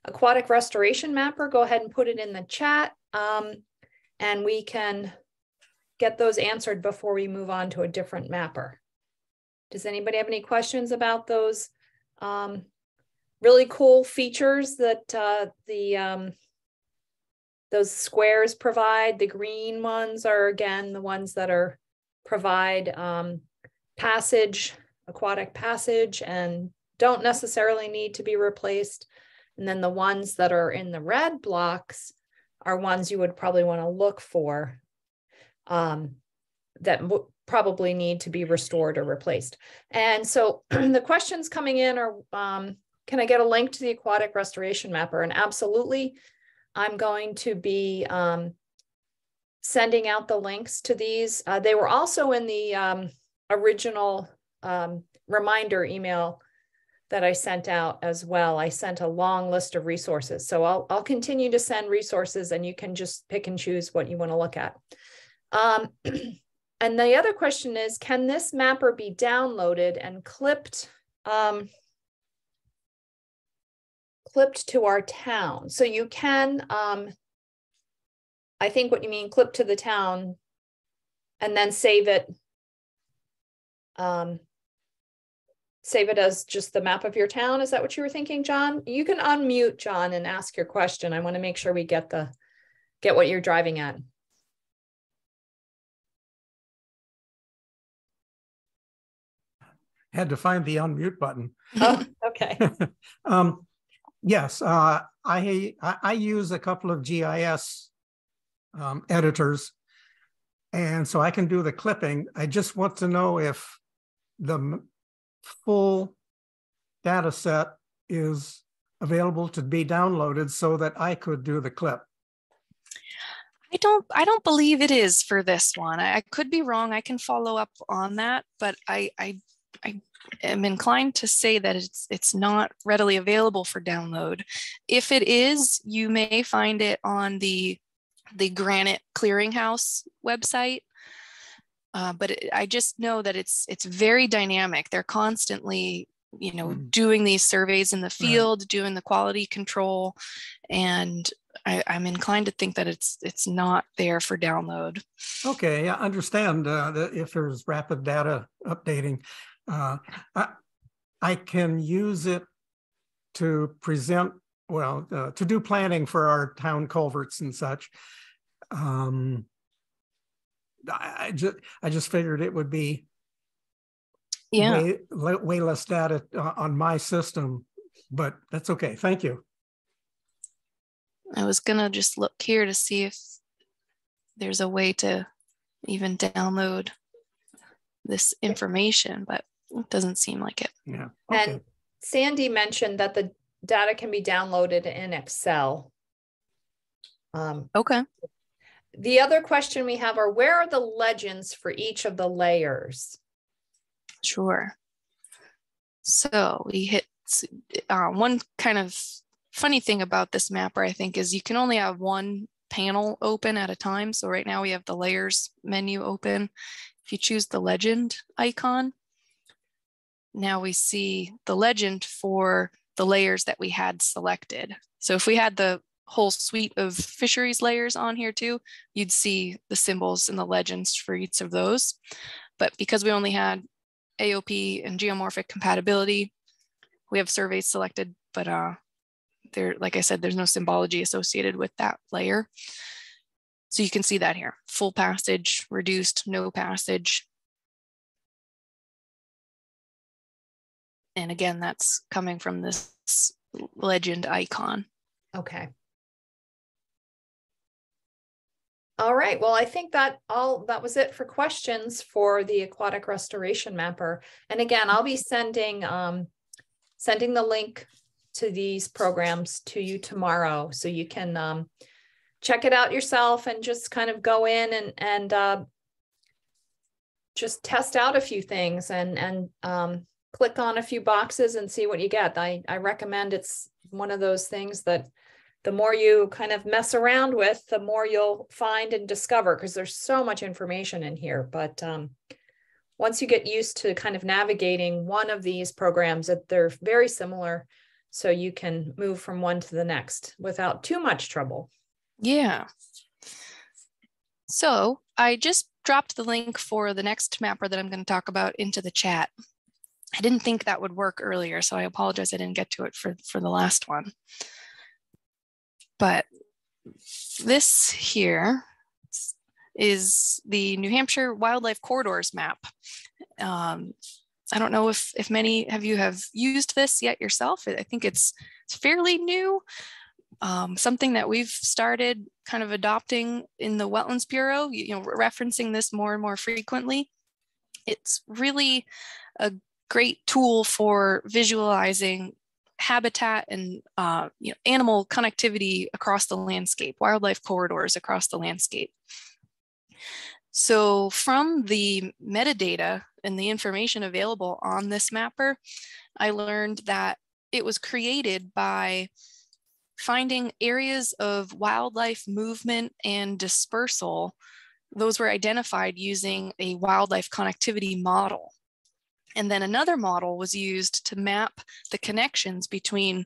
aquatic restoration mapper, go ahead and put it in the chat um, and we can get those answered before we move on to a different mapper. Does anybody have any questions about those um, really cool features that uh, the um, those squares provide? The green ones are again the ones that are provide um, passage, aquatic passage, and don't necessarily need to be replaced. And then the ones that are in the red blocks are ones you would probably want to look for um, that probably need to be restored or replaced. And so the questions coming in are, um, can I get a link to the aquatic restoration mapper? And absolutely, I'm going to be um, sending out the links to these. Uh, they were also in the um, original um, reminder email that I sent out as well. I sent a long list of resources. So I'll, I'll continue to send resources and you can just pick and choose what you want to look at. And the other question is, can this mapper be downloaded and clipped, um, clipped to our town? So you can, um, I think what you mean, clip to the town and then save it, um, save it as just the map of your town. Is that what you were thinking, John? You can unmute John and ask your question. I want to make sure we get the, get what you're driving at. Had to find the unmute button. Oh, okay. um, yes, uh, I, I use a couple of GIS um, editors, and so I can do the clipping. I just want to know if the full data set is available to be downloaded so that I could do the clip. I don't I don't believe it is for this one. I, I, could be wrong. I can follow up on that, but I I I am inclined to say that it's it's not readily available for download. If it is, you may find it on the the GRANIT Clearinghouse website. Uh, but it, I just know that it's it's very dynamic. They're constantly, you know, mm. doing these surveys in the field, right. doing the quality control, and I, am inclined to think that it's it's not there for download. Okay, I understand uh, that if there's rapid data updating, Uh, I, I can use it to present, well, uh, to do planning for our town culverts and such. Um, I, I just, I just figured it would be Yeah. way, way less data uh, on my system, but that's okay. Thank you. I was gonna just look here to see if there's a way to even download this information, but it doesn't seem like it. Yeah. Okay. And Sandy mentioned that the data can be downloaded in Excel. Um, Okay. the other question we have are where are the legends for each of the layers? Sure. So we hit uh, one kind of funny thing about this mapper, I think, is you can only have one panel open at a time. So right now we have the layers menu open. If you choose the legend icon, now we see the legend for the layers that we had selected. So if we had the whole suite of fisheries layers on here too, you'd see the symbols and the legends for each of those. But because we only had AOP and geomorphic compatibility. We have surveys selected, but uh, there, like I said, there's no symbology associated with that layer. So you can see that here, full passage, reduced, no passage. And again, that's coming from this legend icon. Okay. All right, well, I think that all, that was it for questions for the aquatic restoration mapper. And again, I'll be sending, um, sending the link to these programs to you tomorrow, so you can, um, check it out yourself and just kind of go in and, and, uh, just test out a few things and, and, um, click on a few boxes and see what you get. I, I recommend it's one of those things that the more you kind of mess around with, the more you'll find and discover because there's so much information in here. But um, once you get used to kind of navigating one of these programs, that they're very similar, so you can move from one to the next without too much trouble. Yeah. So I just dropped the link for the next mapper that I'm going to talk about into the chat. I didn't think that would work earlier, so I apologize I didn't get to it for, for the last one. But this here is the New Hampshire Wildlife Corridors map. Um, I don't know if, if many of you have used this yet yourself. I think it's, it's fairly new. Um, something that we've started kind of adopting in the Wetlands Bureau, you, you know, referencing this more and more frequently. It's really a great tool for visualizing habitat and uh, you know, animal connectivity across the landscape, wildlife corridors across the landscape. So from the metadata and the information available on this mapper, I learned that it was created by finding areas of wildlife movement and dispersal. Those were identified using a wildlife connectivity model. And then another model was used to map the connections between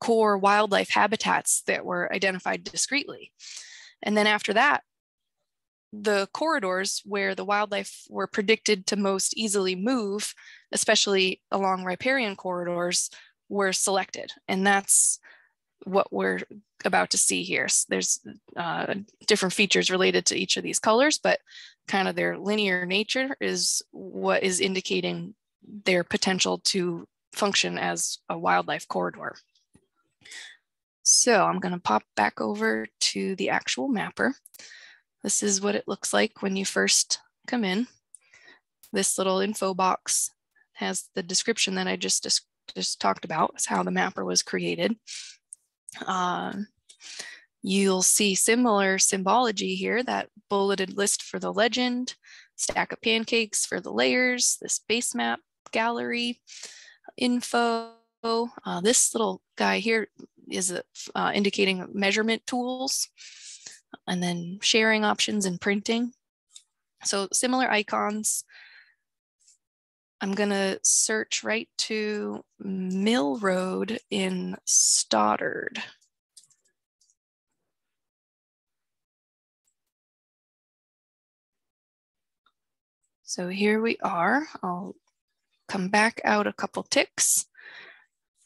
core wildlife habitats that were identified discreetly. And then after that, the corridors where the wildlife were predicted to most easily move, especially along riparian corridors, were selected. And that's what we're about to see here. So there's uh, different features related to each of these colors, but kind of their linear nature is what is indicating their potential to function as a wildlife corridor. So I'm going to pop back over to the actual mapper. This is what it looks like when you first come in. This little info box has the description that I just, just, talked about, is how the mapper was created. Um, you'll see similar symbology here, that bulleted list for the legend, stack of pancakes for the layers, this base map gallery info. Uh, this little guy here is uh, indicating measurement tools and then sharing options and printing. So similar icons. I'm gonna search right to Mill Road in Stoddard. So here we are. I'll come back out a couple ticks.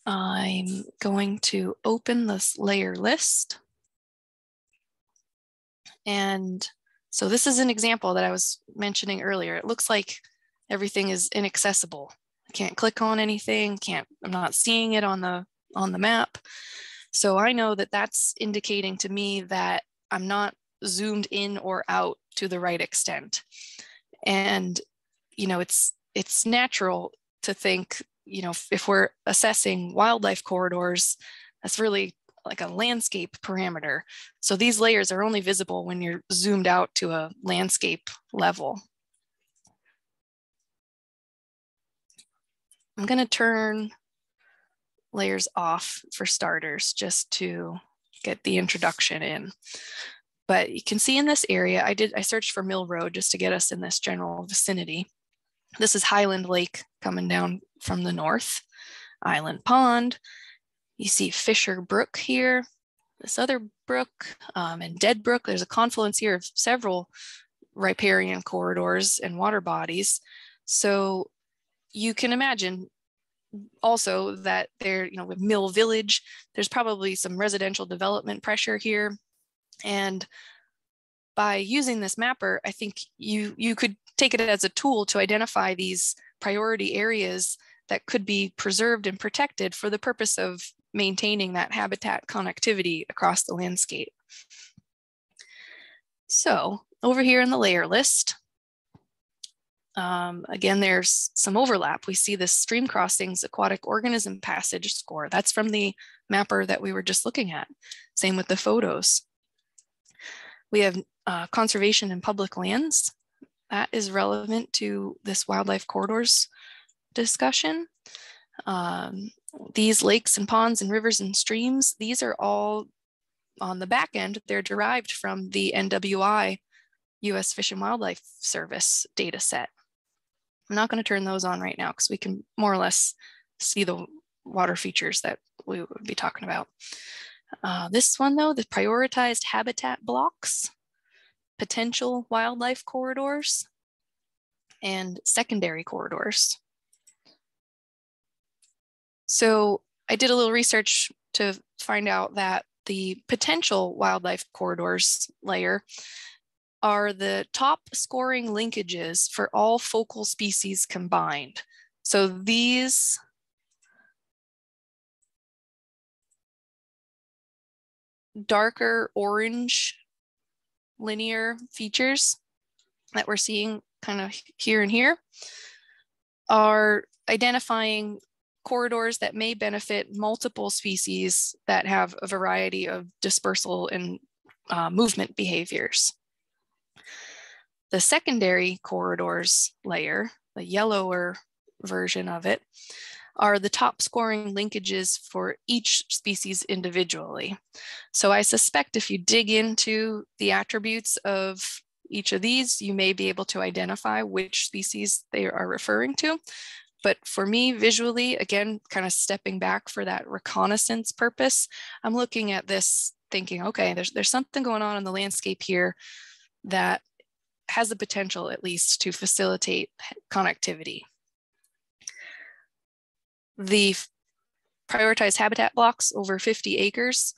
I'm going to open this layer list. And so this is an example that I was mentioning earlier. It looks like everything is inaccessible. I can't click on anything, can't, I'm not seeing it on the, on the map. So I know that that's indicating to me that I'm not zoomed in or out to the right extent. And, you know, it's, it's natural to think, you know, if we're assessing wildlife corridors, that's really like a landscape parameter. So these layers are only visible when you're zoomed out to a landscape level. I'm going to turn layers off for starters just to get the introduction in. But you can see in this area, I did, I searched for Mill Road just to get us in this general vicinity. This is Highland Lake coming down from the north, Island Pond. You see Fisher Brook here, this other brook, um, and Dead Brook. There's a confluence here of several riparian corridors and water bodies. So you can imagine also that there, you know, with Mill Village, there's probably some residential development pressure here. And by using this mapper, I think you, you could take it as a tool to identify these priority areas that could be preserved and protected for the purpose of maintaining that habitat connectivity across the landscape. So over here in the layer list, um, again, there's some overlap. We see this stream crossings aquatic organism passage score. That's from the mapper that we were just looking at. Same with the photos. We have uh, conservation and public lands. That is relevant to this wildlife corridors discussion. Um, these lakes and ponds and rivers and streams, these are all on the back end, they're derived from the NWI US Fish and Wildlife Service data set. I'm not going to turn those on right now because we can more or less see the water features that we would be talking about. Uh, this one though, the prioritized habitat blocks, potential wildlife corridors, and secondary corridors. So I did a little research to find out that the potential wildlife corridors layer are the top scoring linkages for all focal species combined. So these darker orange linear features that we're seeing kind of here and here are identifying corridors that may benefit multiple species that have a variety of dispersal and uh, movement behaviors. The secondary corridors layer, the yellower version of it, are the top scoring linkages for each species individually. So I suspect if you dig into the attributes of each of these, you may be able to identify which species they are referring to. But for me, visually, again, kind of stepping back for that reconnaissance purpose, I'm looking at this thinking, okay, there's, there's something going on in the landscape here that has the potential at least to facilitate connectivity. The prioritized habitat blocks over 50 acres,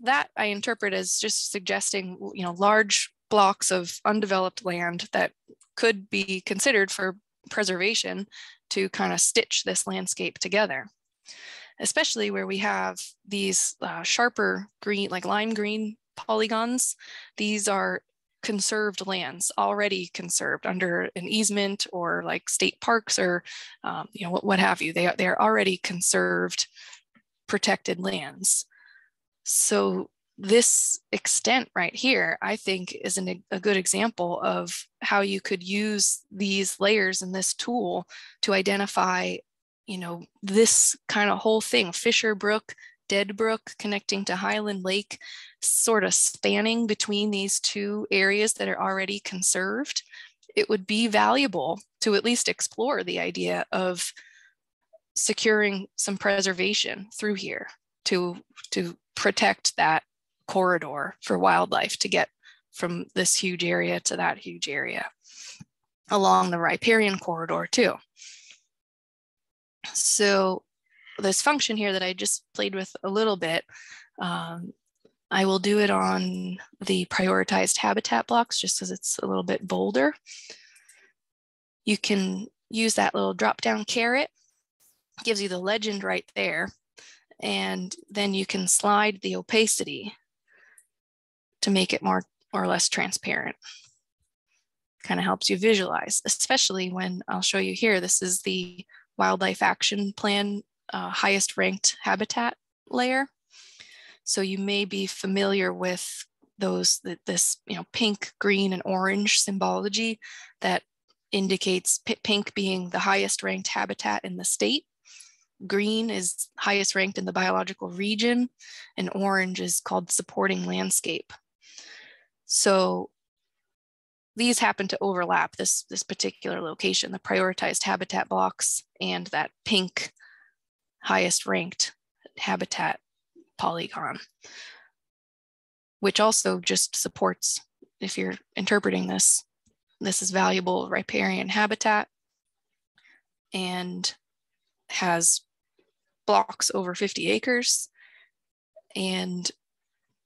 that I interpret as just suggesting, you know, large blocks of undeveloped land that could be considered for preservation to kind of stitch this landscape together, especially where we have these uh, sharper green, like lime green polygons. These are conserved lands already conserved under an easement or like state parks or um, you know what, what have you. They are, they are already conserved protected lands. So this extent right here, I think is an, a good example of how you could use these layers in this tool to identify, you know, this kind of whole thing, Fisher Brook, Dead Brook connecting to Highland Lake, sort of spanning between these two areas that are already conserved. It would be valuable to at least explore the idea of securing some preservation through here to, to protect that corridor for wildlife to get from this huge area to that huge area along the riparian corridor too. So this function here that I just played with a little bit, um, I will do it on the prioritized habitat blocks just because it's a little bit bolder. You can use that little drop down caret, gives you the legend right there. And then you can slide the opacity to make it more or less transparent. Kind of helps you visualize, especially when I'll show you here, this is the Wildlife Action Plan uh, highest ranked habitat layer. So you may be familiar with those, this you know, pink, green, and orange symbology that indicates pink being the highest ranked habitat in the state. Green is highest ranked in the biological region, and orange is called supporting landscape. So these happen to overlap this, this particular location, the prioritized habitat blocks and that pink highest ranked habitat polygon, which also just supports, if you're interpreting this, this is valuable riparian habitat and has blocks over 50 acres and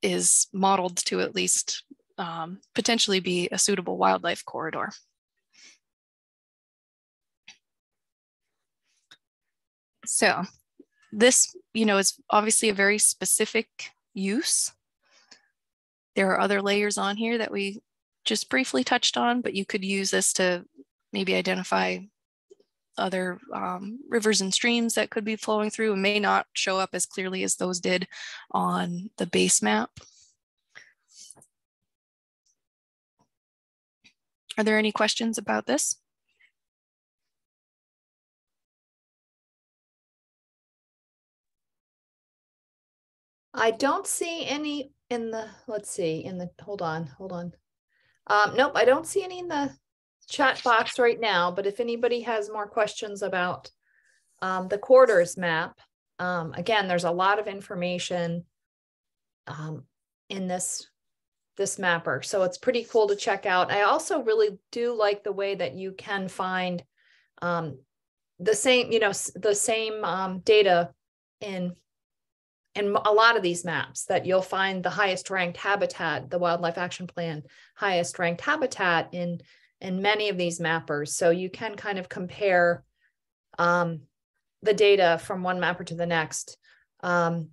is modeled to at least um, potentially be a suitable wildlife corridor. So this, you know, is obviously a very specific use. There are other layers on here that we just briefly touched on, but you could use this to maybe identify other um, rivers and streams that could be flowing through and may not show up as clearly as those did on the base map. Are there any questions about this? I don't see any in the, let's see, in the, hold on, hold on. Um, nope, I don't see any in the chat box right now, but if anybody has more questions about um, the corridors map, um, again, there's a lot of information um, in this this mapper. So it's pretty cool to check out. I also really do like the way that you can find um, the same, you know, the same um, data in in a lot of these maps that you'll find the highest ranked habitat, the Wildlife Action Plan highest ranked habitat in in many of these mappers. So you can kind of compare um, the data from one mapper to the next. Um,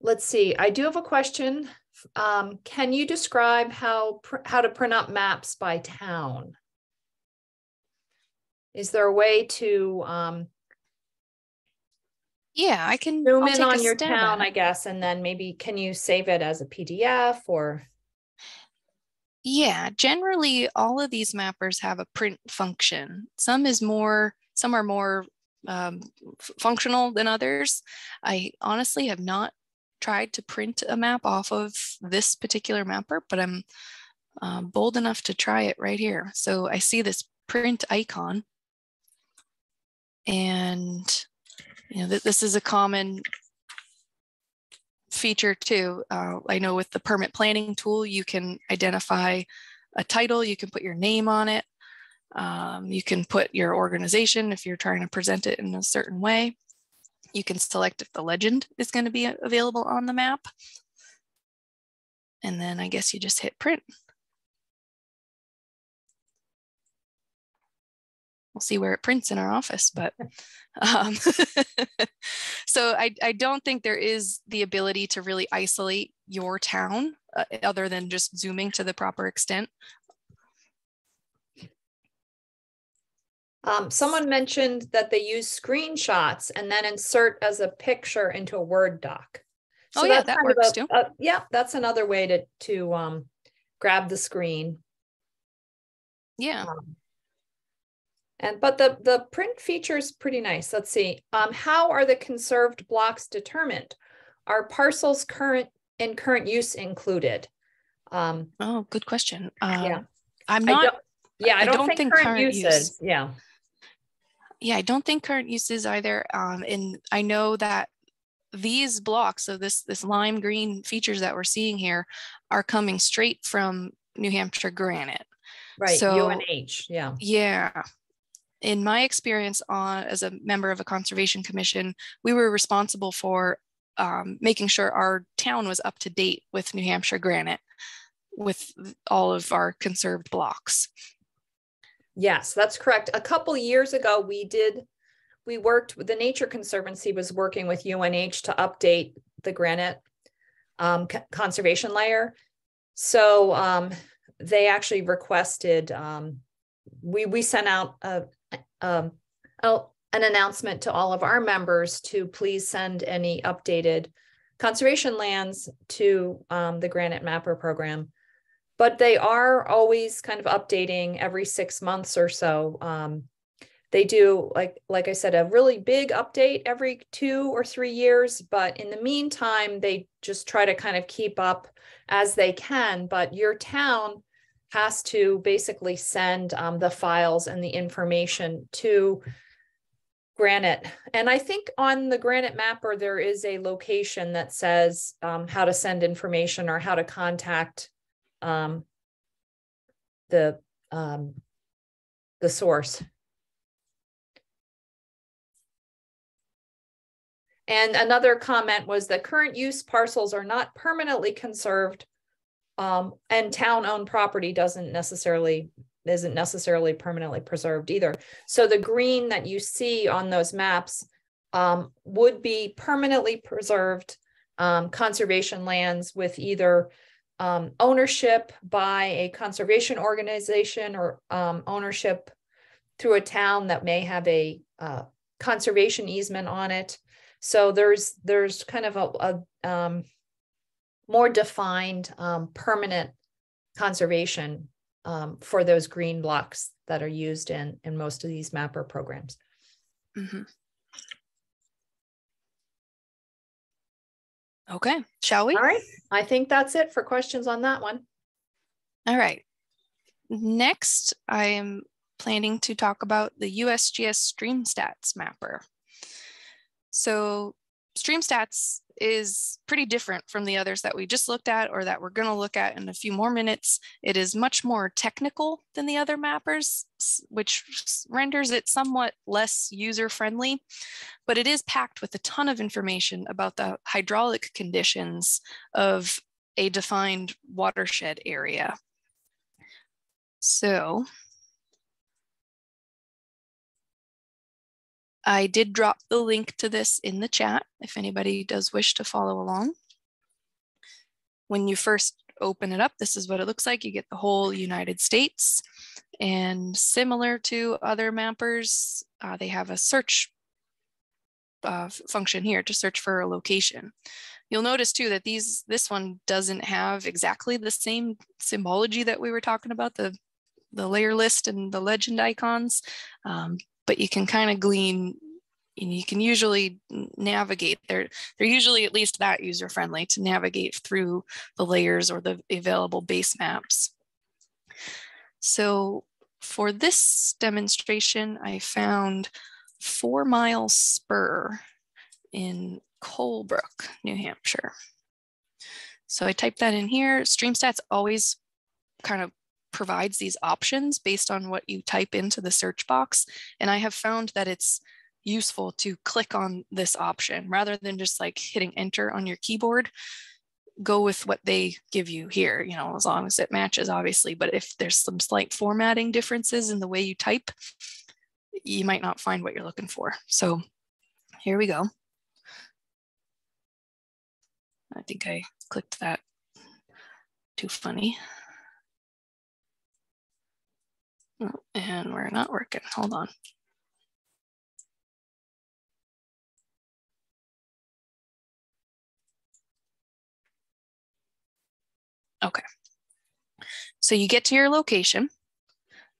let's see, I do have a question. Um, can you describe how, how to print up maps by town? Is there a way to um, yeah, I can zoom I'll in on your town, I guess, and then maybe can you save it as a PDF or? Yeah, generally all of these mappers have a print function. Some is more, some are more um, functional than others. I honestly have not tried to print a map off of this particular mapper, but I'm uh, bold enough to try it right here. So I see this print icon and you know, th this is a common feature too. Uh, I know with the permit planning tool, you can identify a title, you can put your name on it. Um, you can put your organization if you're trying to present it in a certain way. You can select if the legend is going to be available on the map. And then I guess you just hit print. we'll see where it prints in our office but um, so I, I don't think there is the ability to really isolate your town uh, other than just zooming to the proper extent. Um, someone mentioned that they use screenshots and then insert as a picture into a word doc. So oh yeah that works a, too. a, yeah that's another way to to um, grab the screen. Yeah. Um, and but the the print feature is pretty nice. Let's see. Um, how are the conserved blocks determined? Are parcels current in current use included? Um, oh, good question. Um, yeah, I'm not. I yeah, I, I don't, don't, think, think current, current use, use. Yeah. Yeah, I don't think current uses either. Um, and I know that these blocks, so this this lime green features that we're seeing here, are coming straight from New Hampshire GRANIT. Right. So UNH. Yeah. Yeah. In my experience on as a member of a conservation commission, we were responsible for um, making sure our town was up to date with New Hampshire GRANIT with all of our conserved blocks. Yes, that's correct. A couple years ago, we did, we worked the Nature Conservancy was working with UNH to update the GRANIT um, conservation layer. So um, they actually requested, um, we, we sent out a, um, a, an announcement to all of our members to please send any updated conservation lands to um, the GRANIT Mapper program. But they are always kind of updating every six months or so. Um, they do, like, like I said, a really big update every two or three years. But in the meantime, they just try to kind of keep up as they can. But your town has to basically send um, the files and the information to GRANIT. And I think on the GRANIT Mapper, there is a location that says um, how to send information or how to contact um, the um, the source. And another comment was that current use parcels are not permanently conserved um, and town owned property doesn't necessarily isn't necessarily permanently preserved either. So the green that you see on those maps um, would be permanently preserved um, conservation lands with either um, ownership by a conservation organization or um, ownership through a town that may have a uh, conservation easement on it. So there's there's kind of a, a um, more defined um, permanent conservation um, for those green blocks that are used in in most of these mapper programs. Mm-hmm. Okay, shall we? All right, I think that's it for questions on that one. All right. Next, I am planning to talk about the USGS StreamStats mapper. So StreamStats is pretty different from the others that we just looked at or that we're going to look at in a few more minutes. It is much more technical than the other mappers, which renders it somewhat less user friendly, but it is packed with a ton of information about the hydraulic conditions of a defined watershed area. So I did drop the link to this in the chat if anybody does wish to follow along. When you first open it up, this is what it looks like. You get the whole United States. And similar to other mappers, uh, they have a search uh, function here to search for a location. You'll notice too that these this one doesn't have exactly the same symbology that we were talking about, the, the layer list and the legend icons. Um, but you can kind of glean you can usually navigate they're they're usually at least that user friendly to navigate through the layers or the available base maps. So for this demonstration i found four mile spur in colebrook new hampshire. So i typed that in here. Streamstats always kind of provides these options based on what you type into the search box. And I have found that it's useful to click on this option rather than just like hitting enter on your keyboard. Go with what they give you here you know as long as it matches obviously but if there's some slight formatting differences in the way you type you might not find what you're looking for. So here we go. I think i clicked that too funny Oh, and we're not working. Hold on. Okay. So you get to your location. I'm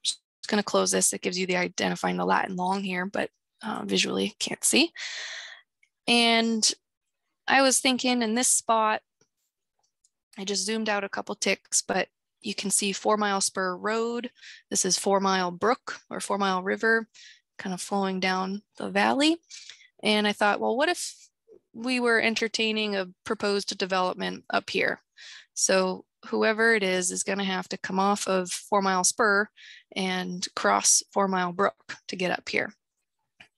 just going to close this. It gives you the identifying the lat and long here, but uh, visually can't see. And I was thinking in this spot, I just zoomed out a couple ticks, but you can see Four Mile Spur Road. This is Four Mile Brook or Four Mile River kind of flowing down the valley. And I thought, well, what if we were entertaining a proposed development up here? So whoever it is is going to have to come off of Four Mile Spur and cross Four Mile Brook to get up here.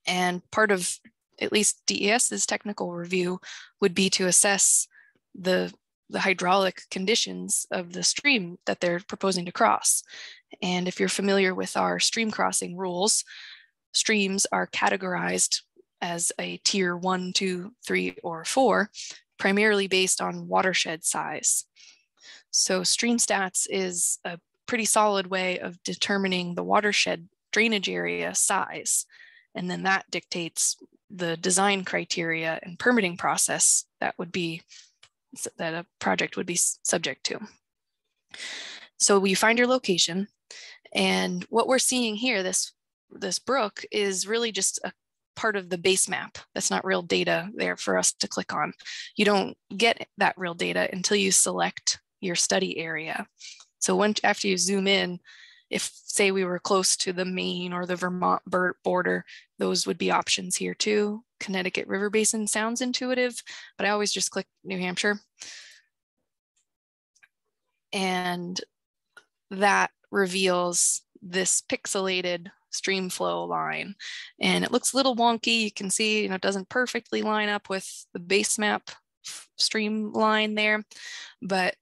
And part of at least DES's technical review would be to assess the, the hydraulic conditions of the stream that they're proposing to cross. And if you're familiar with our stream crossing rules, streams are categorized as a tier one, two, three, or four, primarily based on watershed size. So stream stats is a pretty solid way of determining the watershed drainage area size. And then that dictates the design criteria and permitting process that would be that a project would be subject to. So you find your location and what we're seeing here, this, this brook is really just a part of the base map. That's not real data there for us to click on. You don't get that real data until you select your study area. So when, after you zoom in, if say we were close to the Maine or the Vermont border, those would be options here too. Connecticut River Basin sounds intuitive, but I always just click New Hampshire. And that reveals this pixelated stream flow line. And it looks a little wonky. You can see, you know, it doesn't perfectly line up with the base map stream line there, but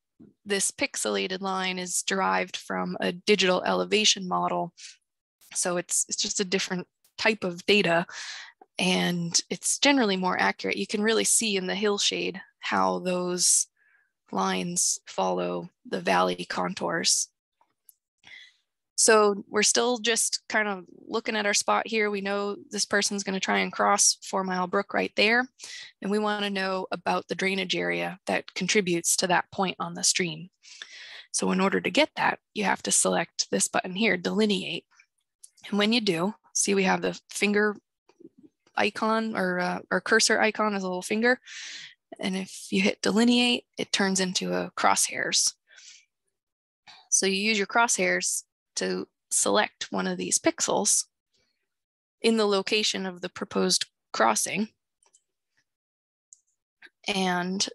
this pixelated line is derived from a digital elevation model. So it's, it's just a different type of data and it's generally more accurate. You can really see in the hillshade how those lines follow the valley contours. So we're still just kind of looking at our spot here. We know this person's going to try and cross Four Mile Brook right there. And we want to know about the drainage area that contributes to that point on the stream. So in order to get that, you have to select this button here, delineate. And when you do, see we have the finger icon or, uh, or cursor icon as a little finger. And if you hit delineate, it turns into a crosshairs. So you use your crosshairs to select one of these pixels in the location of the proposed crossing. And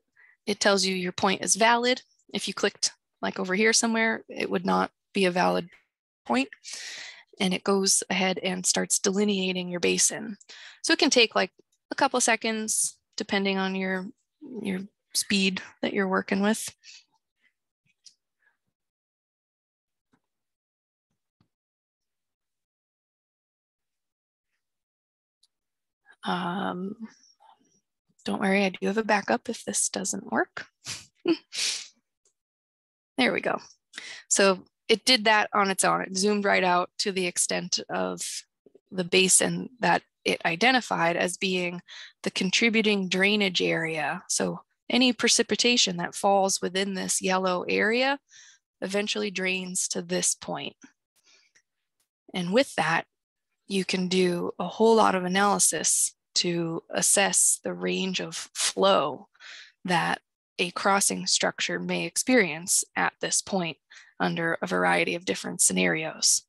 it tells you your point is valid. If you clicked like over here somewhere, it would not be a valid point. And it goes ahead and starts delineating your basin. So it can take like a couple seconds, depending on your, your speed that you're working with. Um, don't worry, I do have a backup if this doesn't work. there we go. So it did that on its own. It zoomed right out to the extent of the basin that it identified as being the contributing drainage area. So any precipitation that falls within this yellow area eventually drains to this point. And with that, you can do a whole lot of analysis to assess the range of flow that a crossing structure may experience at this point under a variety of different scenarios.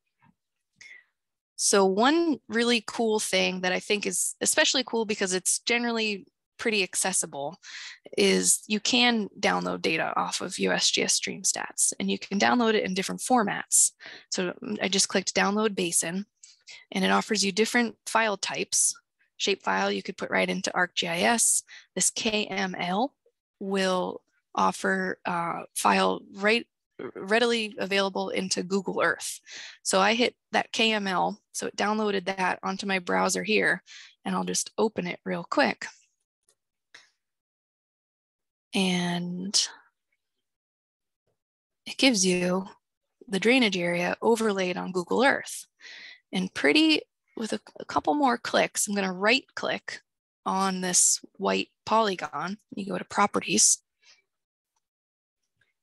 So one really cool thing that I think is especially cool because it's generally pretty accessible is you can download data off of USGS StreamStats and you can download it in different formats. So I just clicked download basin and it offers you different file types. Shapefile you could put right into ArcGIS. This KML will offer uh, file right readily available into Google Earth. So I hit that KML, so it downloaded that onto my browser here, and I'll just open it real quick. And it gives you the drainage area overlaid on Google Earth. And pretty, with a, a couple more clicks, I'm gonna right click on this white polygon. You go to properties.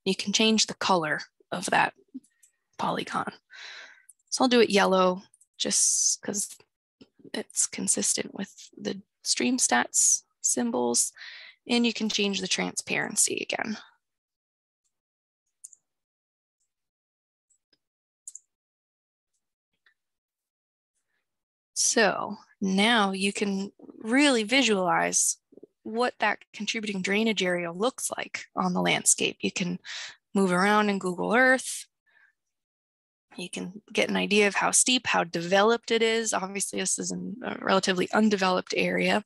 You can change the color of that polygon. So I'll do it yellow just because it's consistent with the stream stats symbols. And you can change the transparency again. So now you can really visualize what that contributing drainage area looks like on the landscape. You can move around in Google Earth. You can get an idea of how steep, how developed it is. Obviously, this is a relatively undeveloped area,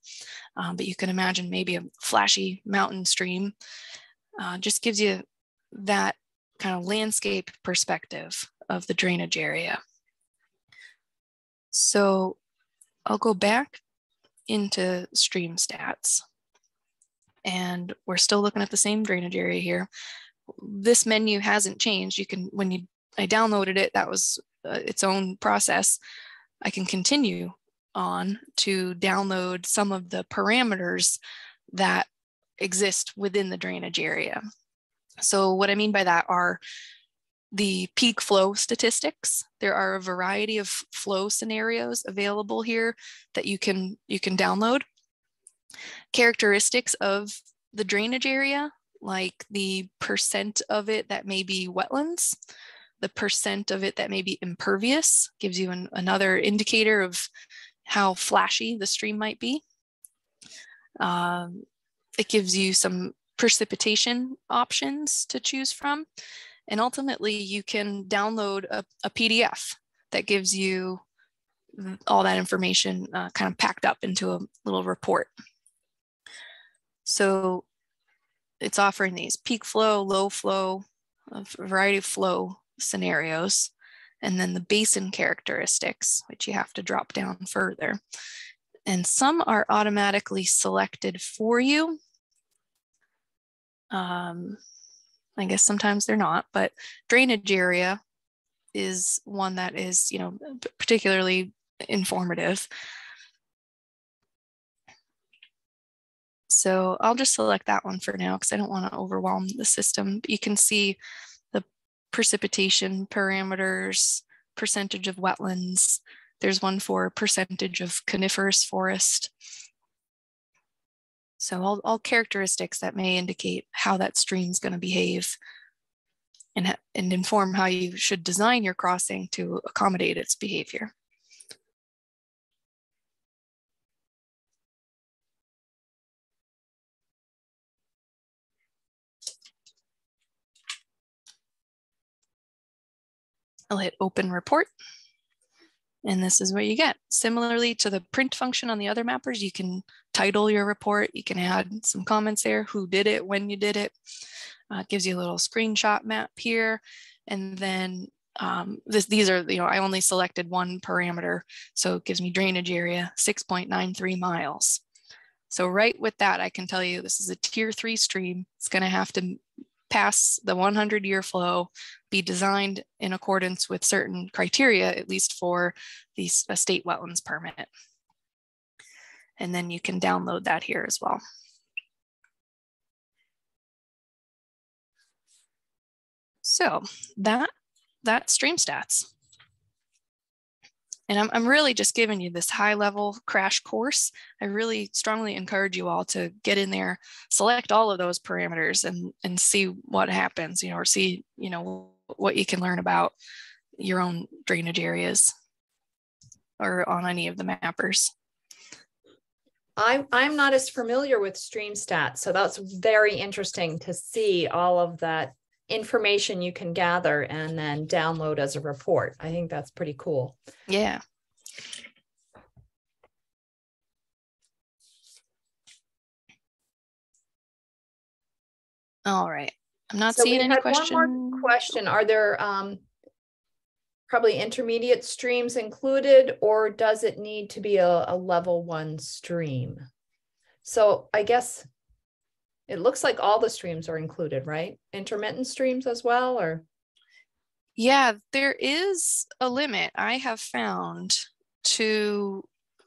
um, but you can imagine maybe a flashy mountain stream. Uh, just gives you that kind of landscape perspective of the drainage area. So I'll go back into stream stats and we're still looking at the same drainage area here. This menu hasn't changed. You can, when you I downloaded it, that was uh, its own process. I can continue on to download some of the parameters that exist within the drainage area. So what I mean by that are the peak flow statistics. There are a variety of flow scenarios available here that you can you can download. Characteristics of the drainage area, like the percent of it that may be wetlands, the percent of it that may be impervious, gives you an, another indicator of how flashy the stream might be. Um, it gives you some precipitation options to choose from. And ultimately, you can download a, a PDF that gives you all that information uh, kind of packed up into a little report. So it's offering these peak flow, low flow, a variety of flow scenarios, and then the basin characteristics, which you have to drop down further. And some are automatically selected for you. Um, I guess sometimes they're not, but drainage area is one that is, you know, particularly informative. So I'll just select that one for now because I don't want to overwhelm the system. You can see the precipitation parameters, percentage of wetlands. There's one for percentage of coniferous forest. So all, all characteristics that may indicate how that stream is going to behave and, and inform how you should design your crossing to accommodate its behavior. I'll hit open report. And this is what you get. Similarly to the print function on the other mappers, you can title your report. You can add some comments there, who did it, when you did it. Uh, it gives you a little screenshot map here. And then um, this, these are, you know, I only selected one parameter. So it gives me drainage area, 6.93 miles. So right with that, I can tell you this is a tier three stream. It's gonna have to pass the 100 year flow, be designed in accordance with certain criteria, at least for the state wetlands permit. And then you can download that here as well. So that, that stream stats. And I'm, I'm really just giving you this high level crash course. I really strongly encourage you all to get in there, select all of those parameters and, and see what happens, you know, or see, you know, what you can learn about your own drainage areas or on any of the mappers. I'm, I'm not as familiar with stream stats, so that's very interesting to see all of that information you can gather and then download as a report. I think that's pretty cool. Yeah. All right. I'm not so seeing any questions. One more question. Are there um, probably intermediate streams included or does it need to be a, a level one stream? So I guess it looks like all the streams are included, right? Intermittent streams as well, or? Yeah, there is a limit I have found to,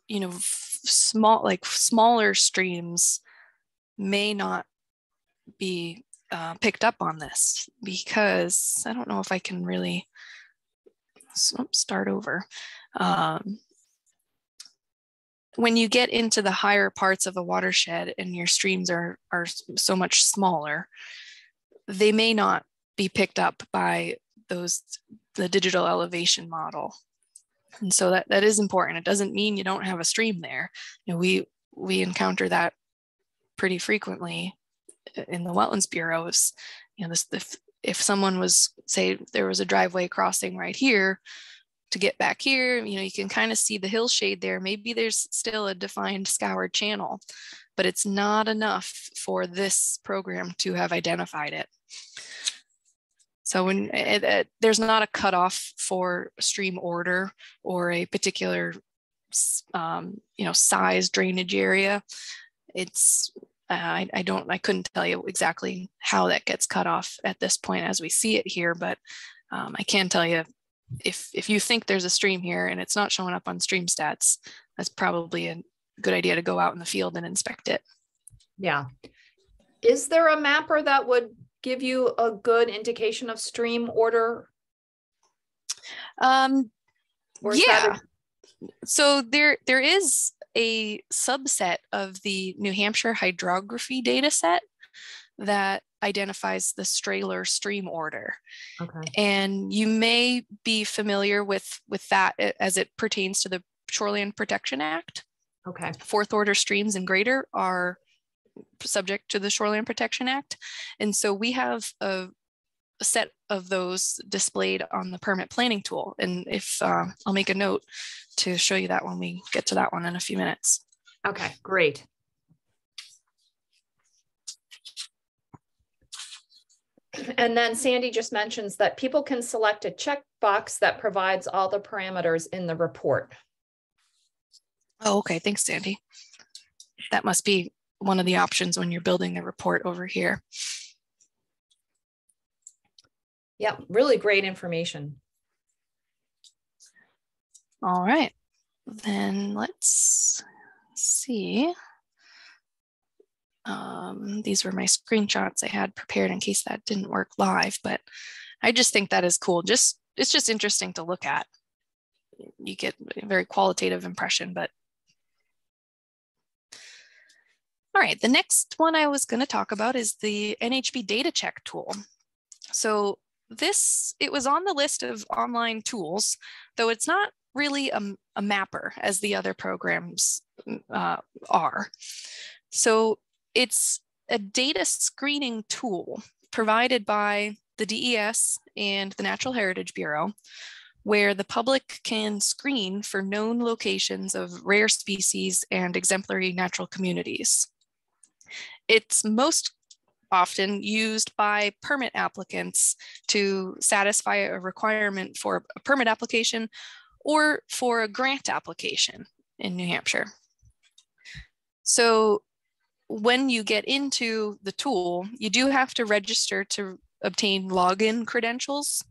you know, small, like smaller streams may not be uh, picked up on this because I don't know if I can really start over. Um, when you get into the higher parts of a watershed and your streams are, are so much smaller, they may not be picked up by those the digital elevation model. And so that, that is important. It doesn't mean you don't have a stream there. You know, we we encounter that pretty frequently in the Wetlands Bureau. Is you know this the if someone was, say, there was a driveway crossing right here to get back here, you know, you can kind of see the hillshade there. Maybe there's still a defined scoured channel, but it's not enough for this program to have identified it. So when it, it, there's not a cutoff for stream order or a particular, um, you know, size drainage area, it's uh, I, I don't I couldn't tell you exactly how that gets cut off at this point as we see it here, but um, I can tell you if if you think there's a stream here and it's not showing up on stream stats, that's probably a good idea to go out in the field and inspect it. Yeah. Is there a mapper that would give you a good indication of stream order? Um, Or yeah. So there there is a subset of the New Hampshire hydrography data set that identifies the Strahler stream order. Okay. And you may be familiar with, with that as it pertains to the Shoreland Protection Act. Okay. Fourth order streams and greater are subject to the Shoreland Protection Act. And so we have a, a set of those displayed on the permit planning tool. And if uh, I'll make a note to show you that when we get to that one in a few minutes. Okay, great. And then Sandy just mentions that people can select a checkbox that provides all the parameters in the report. Oh, okay. Thanks, Sandy. That must be one of the options when you're building the report over here. Yep, really great information. All right, then let's see. Um, these were my screenshots I had prepared in case that didn't work live, but I just think that is cool. Just it's just interesting to look at. You get a very qualitative impression, but all right, the next one I was going to talk about is the NHB data check tool. So this, it was on the list of online tools, though it's not really a, a mapper as the other programs uh, are. So it's a data screening tool provided by the DES and the Natural Heritage Bureau, where the public can screen for known locations of rare species and exemplary natural communities. It's most often used by permit applicants to satisfy a requirement for a permit application or for a grant application in New Hampshire. So when you get into the tool, you do have to register to obtain login credentials,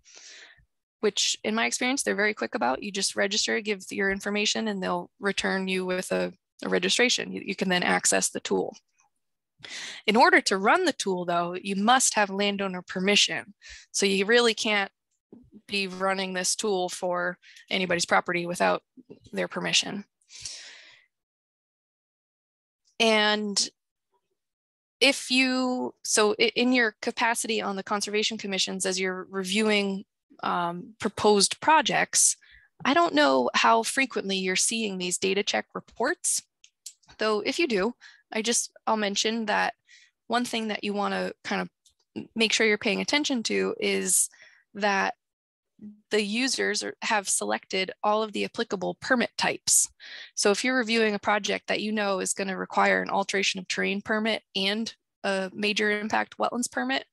which in my experience, they're very quick about. You just register, give your information, and they'll return you with a, a registration. You, you can then access the tool. In order to run the tool though, you must have landowner permission. So you really can't be running this tool for anybody's property without their permission. And if you, so in your capacity on the conservation commissions as you're reviewing um, proposed projects, I don't know how frequently you're seeing these data check reports, though if you do, I just, I'll mention that one thing that you want to kind of make sure you're paying attention to is that the users have selected all of the applicable permit types. So if you're reviewing a project that you know is going to require an alteration of terrain permit and a major impact wetlands permit,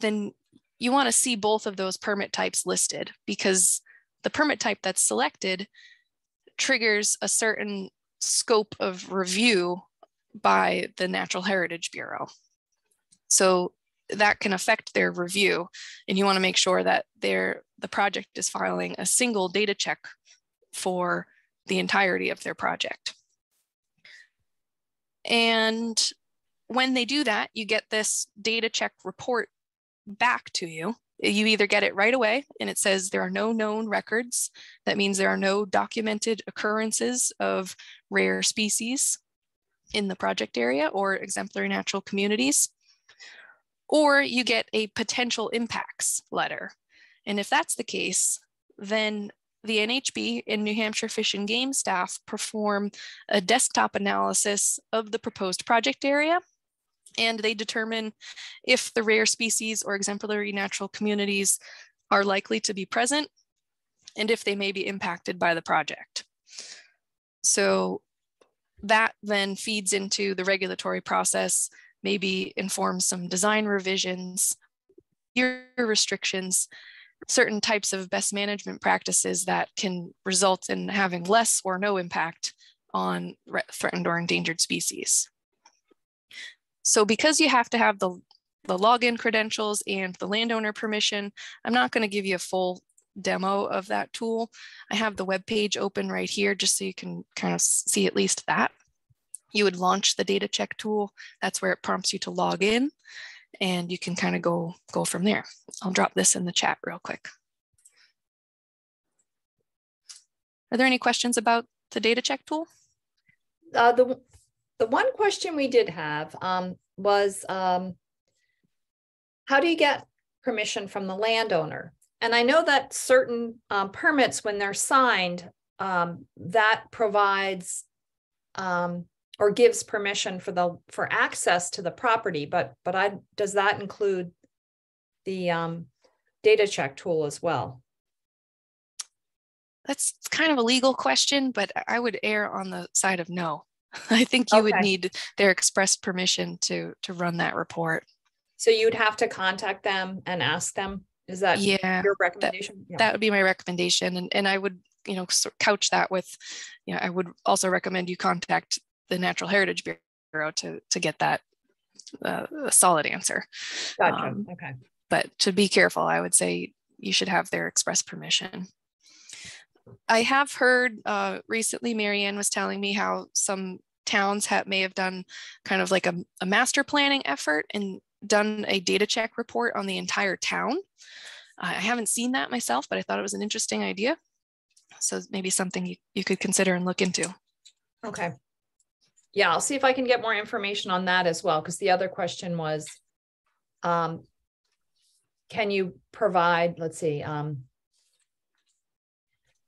then you want to see both of those permit types listed because the permit type that's selected triggers a certain scope of review by the Natural Heritage Bureau. So that can affect their review. And you want to make sure that their, the project is filing a single data check for the entirety of their project. And when they do that, you get this data check report back to you. You either get it right away and it says there are no known records. That means there are no documented occurrences of rare species in the project area or exemplary natural communities, or you get a potential impacts letter. And if that's the case, then the NHB and New Hampshire Fish and Game staff perform a desktop analysis of the proposed project area and they determine if the rare species or exemplary natural communities are likely to be present and if they may be impacted by the project. So that then feeds into the regulatory process, maybe informs some design revisions, year restrictions, certain types of best management practices that can result in having less or no impact on threatened or endangered species. So because you have to have the, the login credentials and the landowner permission, I'm not going to give you a full demo of that tool. I have the web page open right here just so you can kind of see at least that. You would launch the data check tool. That's where it prompts you to log in and you can kind of go, go from there. I'll drop this in the chat real quick. Are there any questions about the data check tool? Uh, the, the one question we did have um, was, um, how do you get permission from the landowner? And I know that certain um, permits, when they're signed, um, that provides um, or gives permission for the for access to the property. But but I does that include the um, data check tool as well? That's kind of a legal question, but I would err on the side of no. I think you okay. would need their express permission to to run that report. So you'd have to contact them and ask them is that yeah, your recommendation? That, yeah. that would be my recommendation. And, and I would, you know, couch that with, you know, I would also recommend you contact the Natural Heritage Bureau to, to get that uh, a solid answer. Gotcha. Um, okay. But to be careful, I would say you should have their express permission. I have heard uh, recently, Marianne was telling me how some towns have, may have done kind of like a, a master planning effort and done a data check report on the entire town. I haven't seen that myself, but I thought it was an interesting idea. So maybe something you, you could consider and look into. Okay. Yeah, I'll see if I can get more information on that as well. Because the other question was, um, can you provide, let's see, um,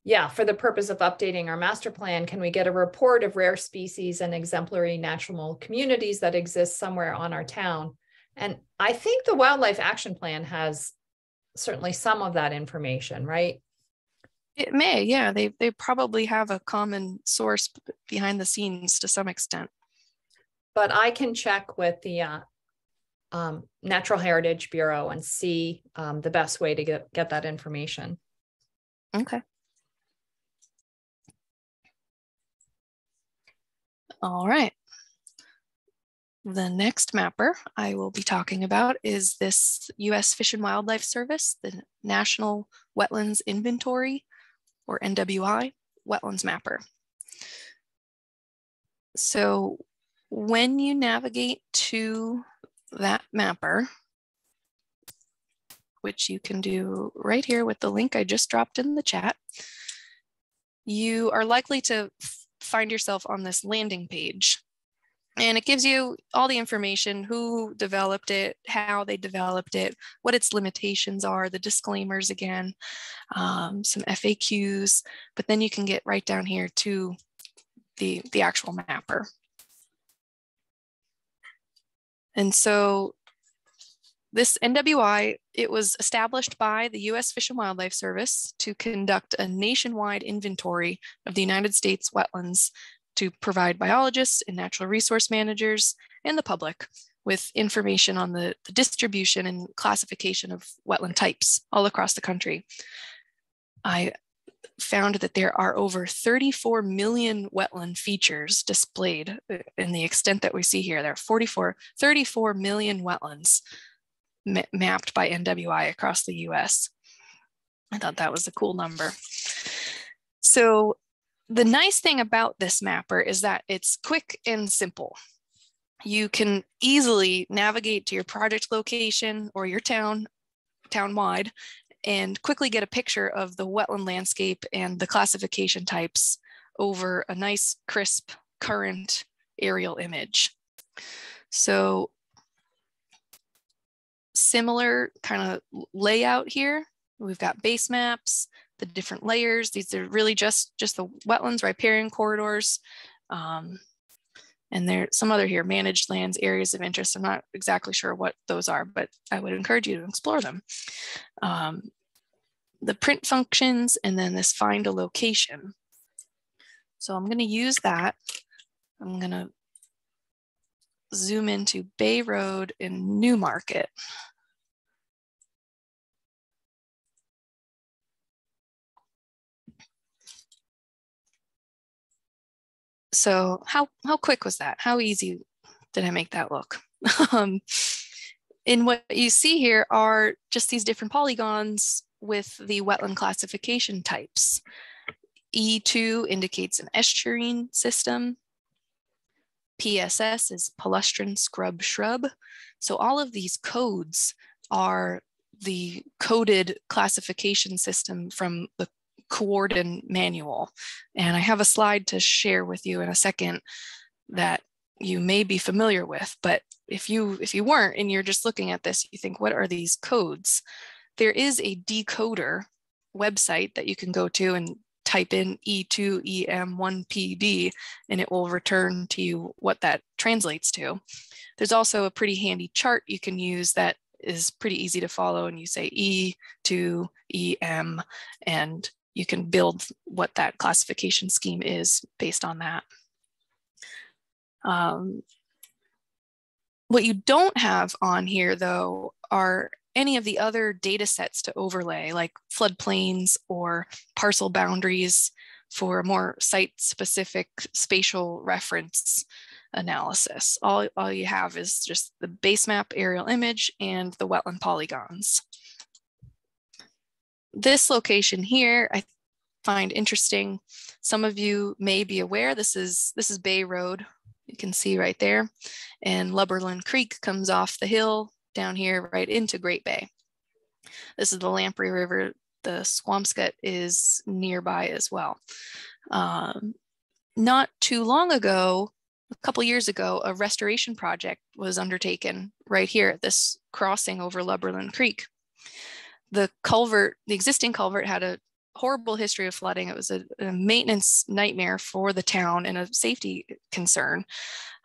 yeah, for the purpose of updating our master plan, can we get a report of rare species and exemplary natural communities that exist somewhere on our town? And I think the wildlife action plan has certainly some of that information, right? It may, yeah. They they probably have a common source behind the scenes to some extent. But I can check with the uh, um, Natural Heritage Bureau and see um, the best way to get, get that information. Okay. All right. The next mapper I will be talking about is this US Fish and Wildlife Service, the National Wetlands Inventory, or NWI, Wetlands Mapper. So when you navigate to that mapper, which you can do right here with the link I just dropped in the chat, you are likely to find yourself on this landing page and it gives you all the information who developed it how they developed it what its limitations are the disclaimers again um, some faqs but then you can get right down here to the the actual mapper. And so this NWI, it was established by the US Fish and Wildlife Service to conduct a nationwide inventory of the United States wetlands to provide biologists and natural resource managers and the public with information on the, the distribution and classification of wetland types all across the country. I found that there are over 34 million wetland features displayed uh, in the extent that we see here. There are 44, 34 million wetlands ma mapped by NWI across the US. I thought that was a cool number. So the nice thing about this mapper is that it's quick and simple. You can easily navigate to your project location or your town, town-wide, and quickly get a picture of the wetland landscape and the classification types over a nice, crisp, current aerial image. So similar kind of layout here. We've got base maps, the different layers. These are really just, just the wetlands, riparian corridors. Um, and there's some other here, managed lands, areas of interest. I'm not exactly sure what those are, but I would encourage you to explore them. Um, the print functions, and then this find a location. So I'm gonna use that. I'm gonna zoom into Bay Road in Newmarket. So how, how quick was that? How easy did I make that look? um, and what you see here are just these different polygons with the wetland classification types. E2 indicates an estuarine system. PSS is palustrine scrub shrub. So all of these codes are the coded classification system from the Cowardin manual. And I have a slide to share with you in a second that you may be familiar with, but if you if you weren't and you're just looking at this, you think, what are these codes? There is a decoder website that you can go to and type in E2EM1PD and it will return to you what that translates to. There's also a pretty handy chart you can use that is pretty easy to follow and you say E2EM and you can build what that classification scheme is based on that. Um, what you don't have on here though are any of the other data sets to overlay like floodplains or parcel boundaries for a more site specific spatial reference analysis. All, all you have is just the base map aerial image and the wetland polygons. This location here, I find interesting. Some of you may be aware this is this is Bay Road. You can see right there. And Lubberland Creek comes off the hill down here right into Great Bay. This is the Lamprey River. The Squamscott is nearby as well. Um, not too long ago, a couple years ago, a restoration project was undertaken right here at this crossing over Lubberland Creek. The culvert, the existing culvert had a horrible history of flooding. It was a, a maintenance nightmare for the town and a safety concern.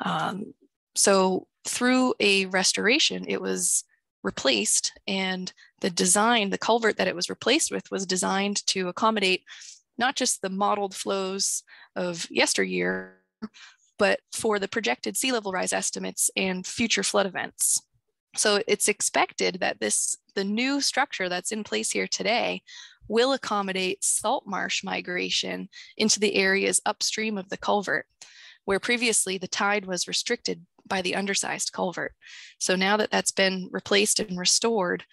Um, so through a restoration, it was replaced and the design, the culvert that it was replaced with was designed to accommodate not just the modeled flows of yesteryear, but for the projected sea level rise estimates and future flood events. So it's expected that this, the new structure that's in place here today will accommodate salt marsh migration into the areas upstream of the culvert, where previously the tide was restricted by the undersized culvert. So now that that's been replaced and restored,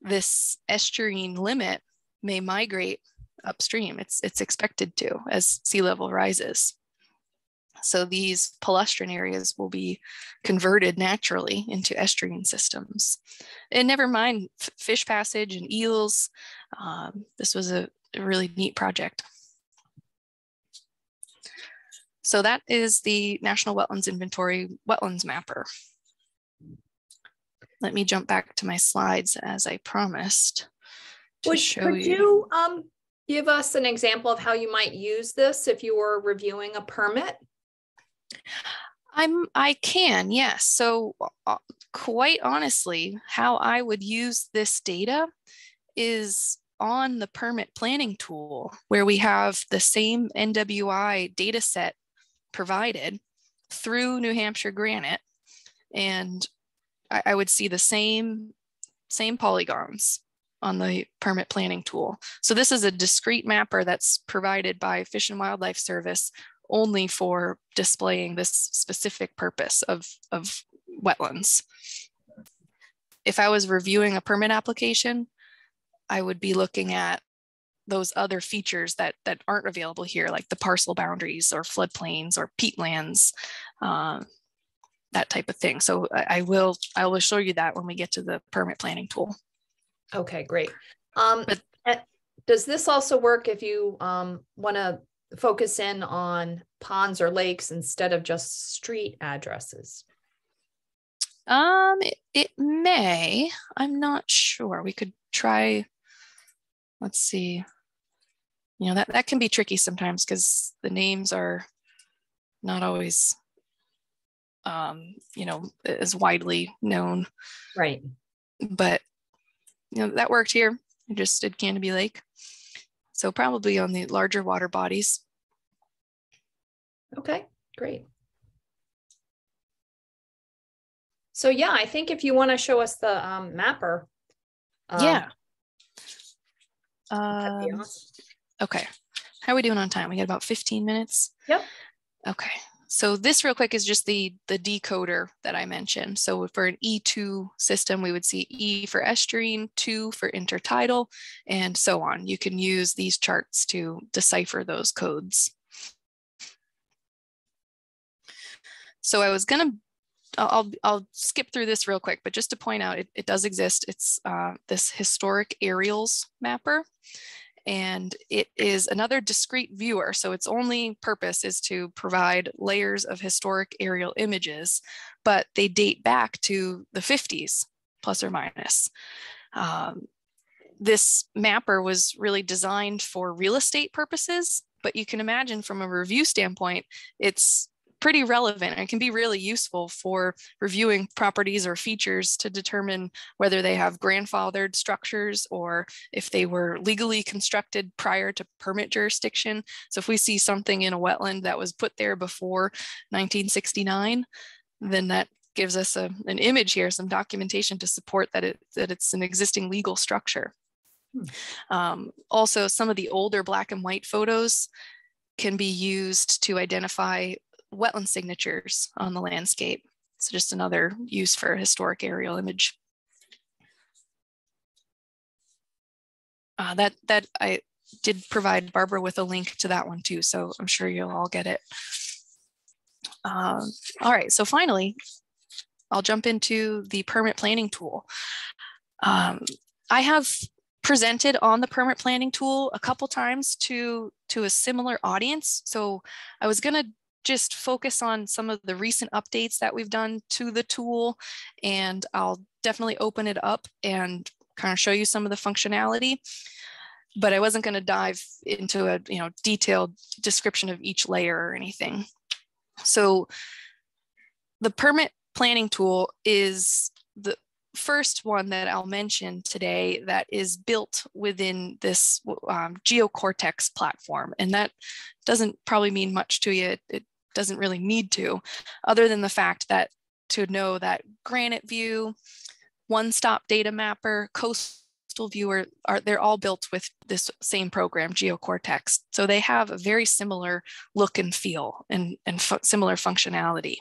this estuarine limit may migrate upstream. It's, it's expected to as sea level rises. So these palustrine areas will be converted naturally into estuarine systems. And never mind fish passage and eels. Um, this was a, a really neat project. So that is the National Wetlands Inventory Wetlands Mapper. Let me jump back to my slides as I promised. Would, could you, you um, give us an example of how you might use this if you were reviewing a permit? I'm I can, yes. So uh, quite honestly, how I would use this data is on the permit planning tool where we have the same NWI data set provided through New Hampshire GRANIT. And I, I would see the same, same polygons on the permit planning tool. So this is a discrete mapper that's provided by Fish and Wildlife Service only for displaying this specific purpose of, of wetlands. If I was reviewing a permit application, I would be looking at those other features that that aren't available here, like the parcel boundaries or floodplains or peatlands, uh, that type of thing. So I, I, will I will show you that when we get to the permit planning tool. Okay, great. Um, but eh, does this also work if you um, want to focus in on ponds or lakes instead of just street addresses? Um, it, it may. I'm not sure. We could try. Let's see you know that that can be tricky sometimes because the names are not always um, you know, as widely known. Right. But you know, that worked here. I just did Canobie Lake. So probably on the larger water bodies. Okay, great. So yeah, I think if you want to show us the um, mapper. um, yeah. Um, awesome. Okay. How are we doing on time? We got about 15 minutes. Yep. Okay. So this real quick is just the the decoder that I mentioned. So for an E2 system, we would see E for estuarine, 2 for intertidal, and so on. You can use these charts to decipher those codes. So I was gonna, I'll, I'll- I'll skip through this real quick, but just to point out, it, it does exist. It's uh, this historic aerials mapper and it is another discrete viewer. So its only purpose is to provide layers of historic aerial images, but they date back to the 50s, plus or minus. Um, this mapper was really designed for real estate purposes, but you can imagine from a review standpoint, it's pretty relevant and can be really useful for reviewing properties or features to determine whether they have grandfathered structures or if they were legally constructed prior to permit jurisdiction. So if we see something in a wetland that was put there before 1969, then that gives us a, an image here, some documentation to support that, it, that it's an existing legal structure. Um, also, some of the older black and white photos can be used to identify wetland signatures on the landscape. So just another use for a historic aerial image. Uh, that that I did provide Barbara with a link to that one too, so I'm sure you'll all get it. Um, all right, so finally, I'll jump into the permit planning tool. Um, I have presented on the permit planning tool a couple times to to a similar audience. So I was gonna just focus on some of the recent updates that we've done to the tool, and I'll definitely open it up and kind of show you some of the functionality. But I wasn't going to dive into a you know detailed description of each layer or anything. So the permit planning tool is the first one that I'll mention today that is built within this um, GeoCortex platform. And that doesn't probably mean much to you. It, doesn't really need to, other than the fact that to know that GRANITView, One Stop Data Mapper, Coastal Viewer, are they're all built with this same program, GeoCortex. So they have a very similar look and feel and, and similar functionality.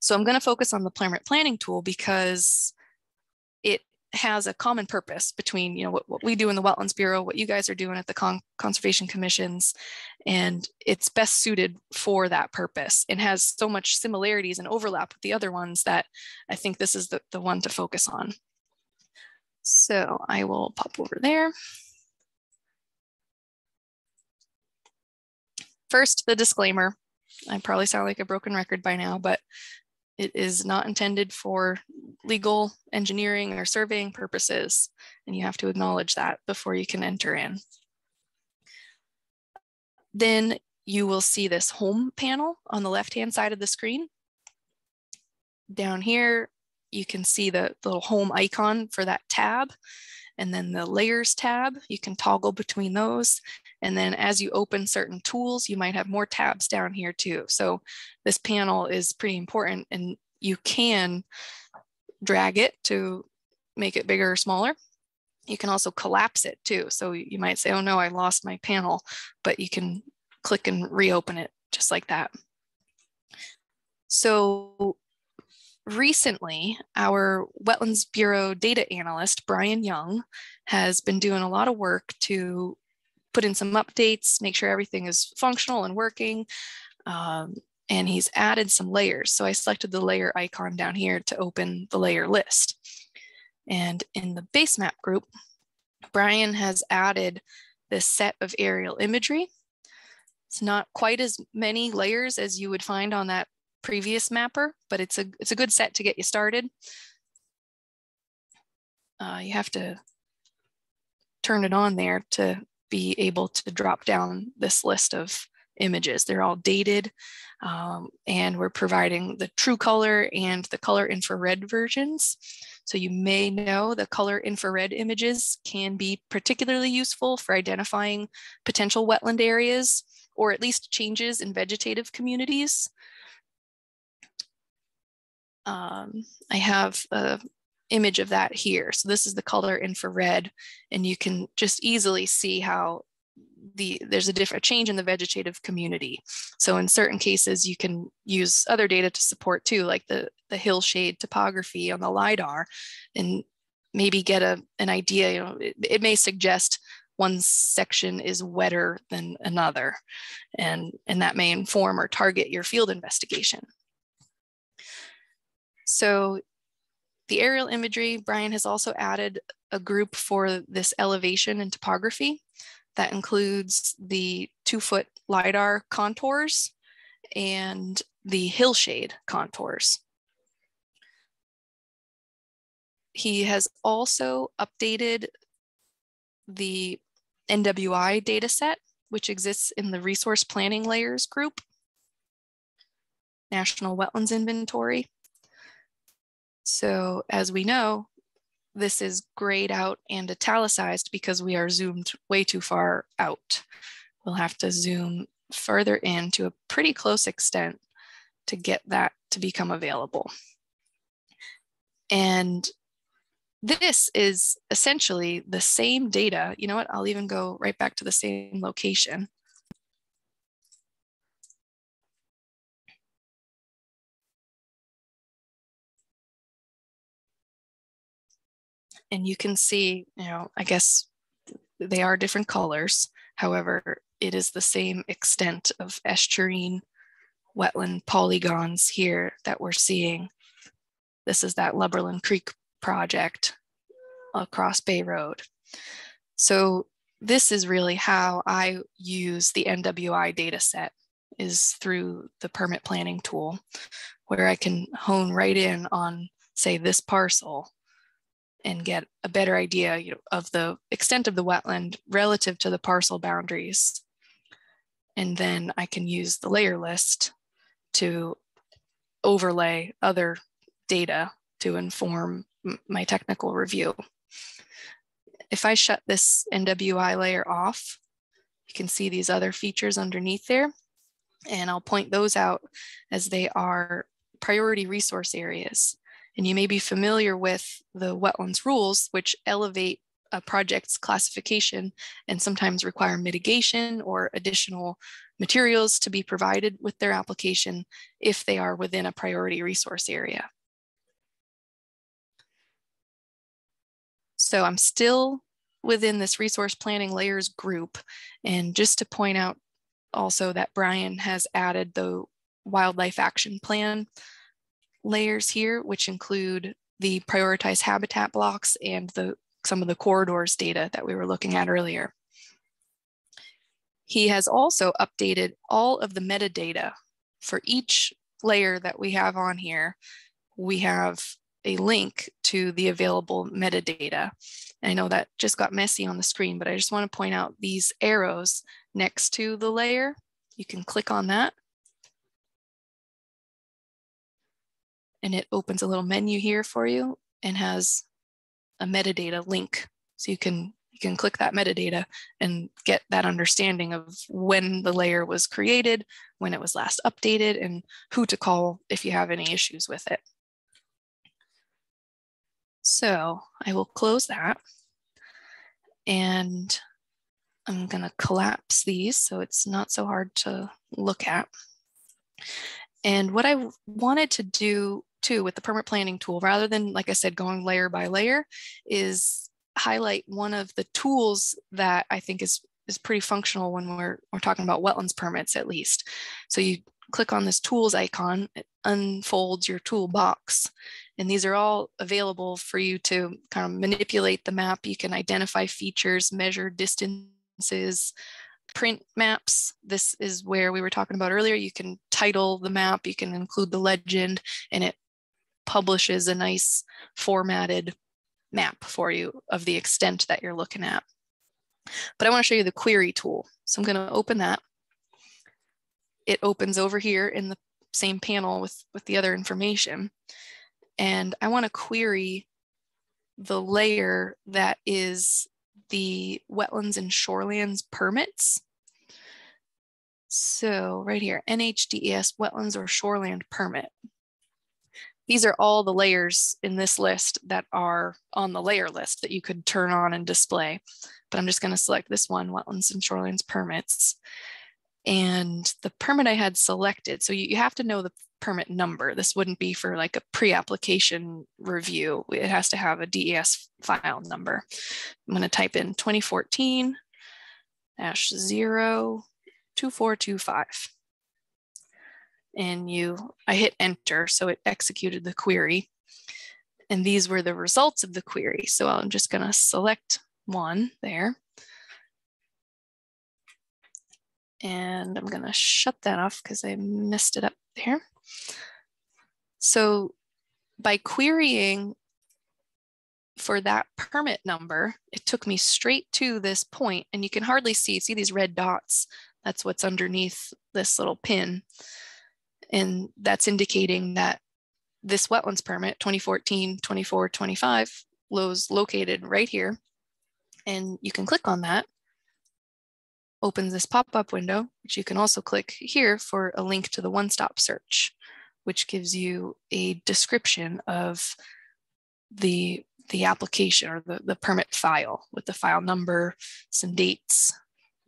So I'm going to focus on the permit planning tool because it has a common purpose between you know what, what we do in the Wetlands Bureau, what you guys are doing at the Con Conservation Commissions, and it's best suited for that purpose and has so much similarities and overlap with the other ones that I think this is the, the one to focus on. So I will pop over there. First, the disclaimer. I probably sound like a broken record by now, but it is not intended for legal engineering or surveying purposes, and you have to acknowledge that before you can enter in. Then you will see this home panel on the left-hand side of the screen. Down here, you can see the little home icon for that tab, and then the layers tab, you can toggle between those. And then as you open certain tools, you might have more tabs down here too. So this panel is pretty important and you can drag it to make it bigger or smaller. You can also collapse it too. So you might say, oh no, I lost my panel, but you can click and reopen it just like that. So recently, our Wetlands Bureau data analyst, Brian Young, has been doing a lot of work to put in some updates, make sure everything is functional and working. Um, and he's added some layers. So I selected the layer icon down here to open the layer list. And in the base map group, Brian has added this set of aerial imagery. It's not quite as many layers as you would find on that previous mapper, but it's a, it's a good set to get you started. Uh, you have to turn it on there to be able to drop down this list of images. They're all dated um, and we're providing the true color and the color infrared versions. So you may know the color infrared images can be particularly useful for identifying potential wetland areas or at least changes in vegetative communities. Um, I have a image of that here. So this is the color infrared, and you can just easily see how the there's a different change in the vegetative community. So in certain cases, you can use other data to support too, like the, the hillshade topography on the LIDAR, and maybe get a, an idea, you know, it, it may suggest one section is wetter than another, and, and that may inform or target your field investigation. So the aerial imagery, Brian has also added a group for this elevation and topography. That includes the two foot LiDAR contours and the hillshade contours. He has also updated the NWI dataset, which exists in the resource planning layers group, National Wetlands Inventory. So as we know, this is grayed out and italicized because we are zoomed way too far out. We'll have to zoom further in to a pretty close extent to get that to become available. And this is essentially the same data. You know what? I'll even go right back to the same location. And you can see, you know, I guess they are different colors. However, it is the same extent of estuarine wetland polygons here that we're seeing. This is that Lubberland Creek project across Bay Road. So this is really how I use the NWI data set is through the permit planning tool where I can hone right in on say this parcel and get a better idea you know, of the extent of the wetland relative to the parcel boundaries. And then I can use the layer list to overlay other data to inform my technical review. If I shut this NWI layer off, you can see these other features underneath there, and I'll point those out as they are priority resource areas. And you may be familiar with the wetlands rules, which elevate a project's classification and sometimes require mitigation or additional materials to be provided with their application if they are within a priority resource area. So I'm still within this resource planning layers group. And just to point out also that Brian has added the wildlife action plan layers here, which include the prioritized habitat blocks and the some of the corridors data that we were looking at earlier. He has also updated all of the metadata for each layer that we have on here. We have a link to the available metadata. I know that just got messy on the screen, but I just want to point out these arrows next to the layer. You can click on that and it opens a little menu here for you and has a metadata link. So you can you can click that metadata and get that understanding of when the layer was created, when it was last updated, and who to call if you have any issues with it. So I will close that. And I'm going to collapse these so it's not so hard to look at. And what I wanted to do too with the permit planning tool, rather than, like I said, going layer by layer, is highlight one of the tools that I think is is pretty functional when we're we're talking about wetlands permits at least. So you click on this tools icon, it unfolds your toolbox. And these are all available for you to kind of manipulate the map. You can identify features, measure distances, print maps. This is where we were talking about earlier. You can title the map, you can include the legend, and it publishes a nice formatted map for you of the extent that you're looking at. But I want to show you the query tool. So I'm going to open that. it opens over here in the same panel with, with the other information. And I want to query the layer that is the wetlands and shorelands permits. So right here, NHDES wetlands or shoreland permit. These are all the layers in this list that are on the layer list that you could turn on and display. But I'm just going to select this one, wetlands and shorelands permits. And the permit I had selected, so you, you have to know the permit number. This wouldn't be for like a pre-application review. It has to have a DES file number. I'm going to type in 2014 dash 02425. And you, I hit enter, so it executed the query. And these were the results of the query. So I'm just going to select one there. And I'm going to shut that off because I messed it up there. So by querying for that permit number, it took me straight to this point and you can hardly see, see these red dots. That's what's underneath this little pin. And that's indicating that this wetlands permit 2014, 24, 25 was located right here. And you can click on that, opens this pop-up window, which you can also click here for a link to the one-stop search which gives you a description of the, the application or the, the permit file with the file number, some dates,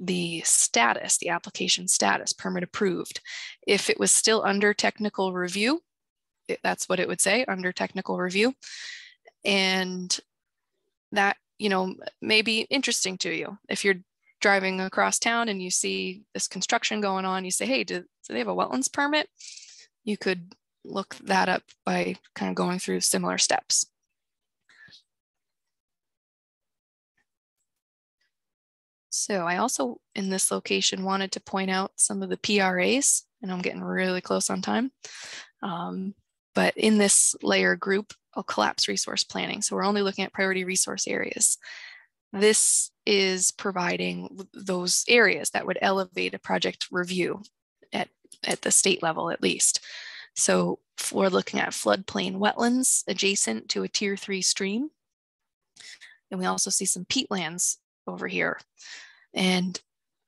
the status, the application status, permit approved. If it was still under technical review, it, that's what it would say, under technical review. And that, you know, may be interesting to you. If you're driving across town and you see this construction going on, you say, hey, do, do they have a wetlands permit? you could look that up by kind of going through similar steps. So I also in this location wanted to point out some of the PRAs and I'm getting really close on time. Um, but in this layer group, I'll collapse resource planning. So we're only looking at priority resource areas. This is providing those areas that would elevate a project review at at the state level at least. So we're looking at floodplain wetlands adjacent to a tier three stream. And we also see some peatlands over here. And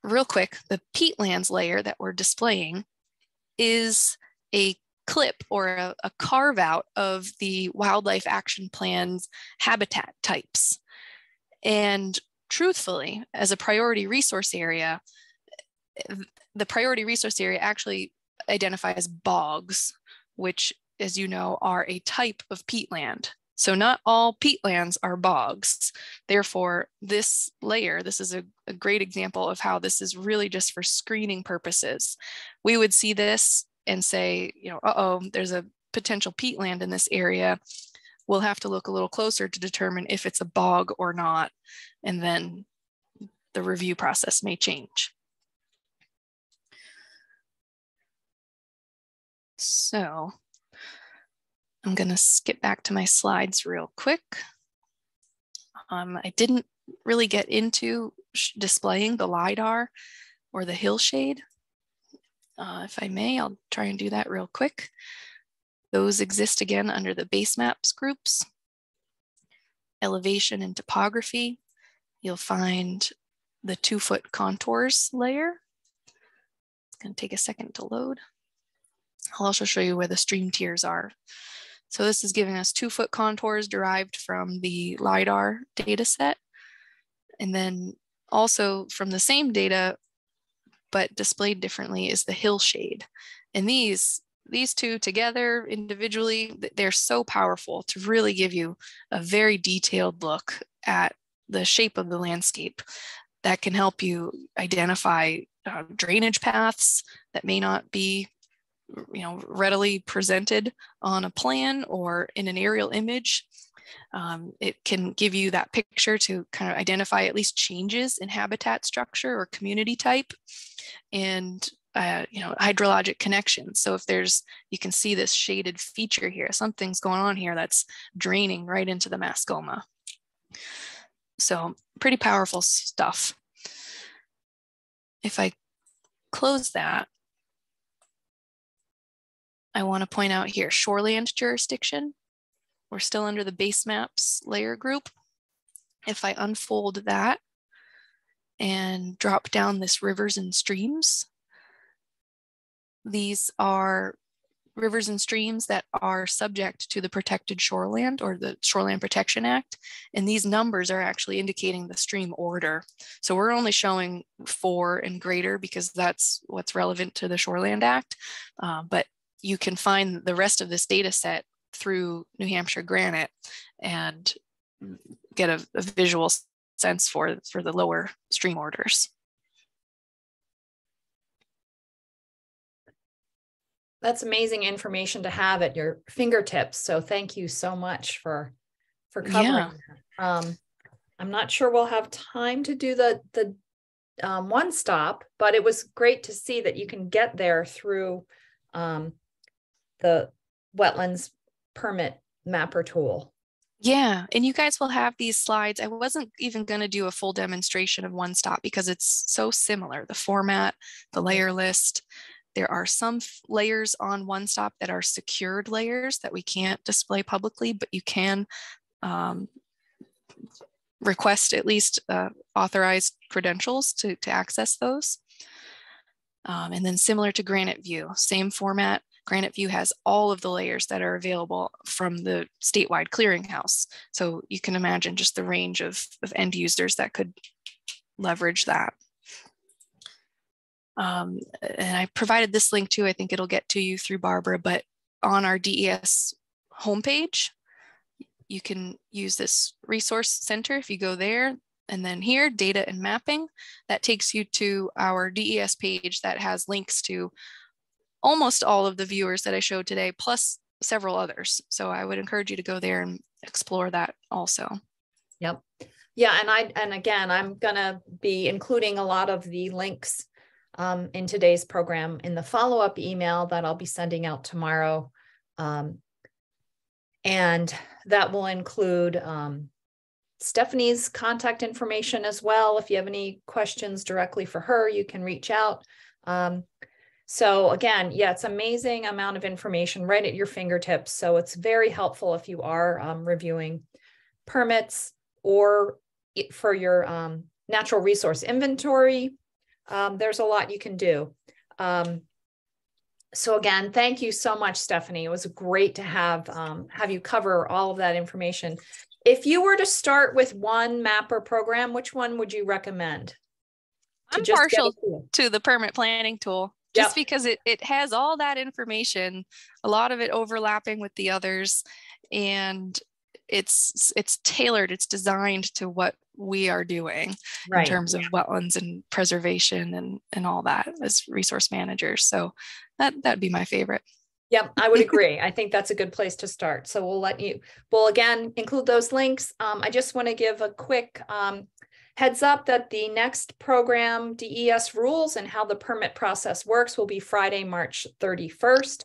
real quick, the peatlands layer that we're displaying is a clip or a, a, carve out of the wildlife action plan's habitat types. And truthfully, as a priority resource area, the priority resource area actually identifies bogs, which, as you know, are a type of peatland. So not all peatlands are bogs. Therefore, this layer, this is a, a, great example of how this is really just for screening purposes. We would see this and say, you know, uh-oh, there's a potential peatland in this area. We'll have to look a little closer to determine if it's a bog or not. And then the review process may change. So I'm going to skip back to my slides real quick. Um, I didn't really get into displaying the LIDAR or the hillshade. Uh, if I may, I'll try and do that real quick. Those exist again under the base maps groups. Elevation and topography. You'll find the two foot contours layer. It's gonna take a second to load. I'll also show you where the stream tiers are. So this is giving us two foot contours derived from the LIDAR data set. And then also from the same data, but displayed differently is the hillshade. And these, these two together individually, they're so powerful to really give you a very detailed look at the shape of the landscape that can help you identify uh, drainage paths that may not be you know, readily presented on a plan or in an aerial image. Um, it can give you that picture to kind of identify at least changes in habitat structure or community type and uh, you know hydrologic connections so if there's you can see this shaded feature here something's going on here that's draining right into the mascoma so pretty powerful stuff if i close that I want to point out here, shoreland jurisdiction. We're still under the base maps layer group. If I unfold that and drop down this rivers and streams, these are rivers and streams that are subject to the protected shoreland or the Shoreland Protection Act. And these numbers are actually indicating the stream order. So we're only showing four and greater because that's what's relevant to the Shoreland Act. Uh, but you can find the rest of this data set through New Hampshire GRANIT and get a, a visual sense for, for the lower stream orders. that's amazing information to have at your fingertips. So thank you so much for for covering yeah. Um, I'm not sure we'll have time to do the the um, one stop, but it was great to see that you can get there through um, the wetlands permit mapper tool. Yeah, and you guys will have these slides. I wasn't even going to do a full demonstration of one stop because it's so similar. The format, the layer list, there are some layers on one stop that are secured layers that we can't display publicly, but you can um, request at least uh, authorized credentials to, to access those. Um, and then similar to GRANITView, same format, GRANITView has all of the layers that are available from the statewide clearinghouse. So you can imagine just the range of, of end users that could leverage that. Um, and I provided this link too. I think it'll get to you through Barbara, but on our DES homepage, you can use this resource center if you go there. And then here, data and mapping, that takes you to our DES page that has links to almost all of the viewers that I showed today, plus several others. So I would encourage you to go there and explore that also. Yep. Yeah, and I and again, I'm gonna be including a lot of the links um, in today's program in the follow up email that I'll be sending out tomorrow. Um, and that will include um, Stephanie's contact information as well. If you have any questions directly for her, you can reach out. So again, yeah, it's amazing amount of information right at your fingertips. So it's very helpful if you are um, reviewing permits or for your um, natural resource inventory um, there's a lot you can do. Um, so again, thank you so much, Stephanie. It was great to have um, have you cover all of that information. If you were to start with one mapper program, which one would you recommend? I'm partial to the permit planning tool just yep. because it, it has all that information, a lot of it overlapping with the others. And it's it's tailored it's designed to what we are doing right. in terms of wetlands and preservation and and all that as resource managers so that that'd be my favorite Yep, I would agree. I think that's a good place to start. So we'll let you, we'll again include those links. Um, I just want to give a quick um, heads up that the next program, DES rules and how the permit process works, will be Friday, March 31st.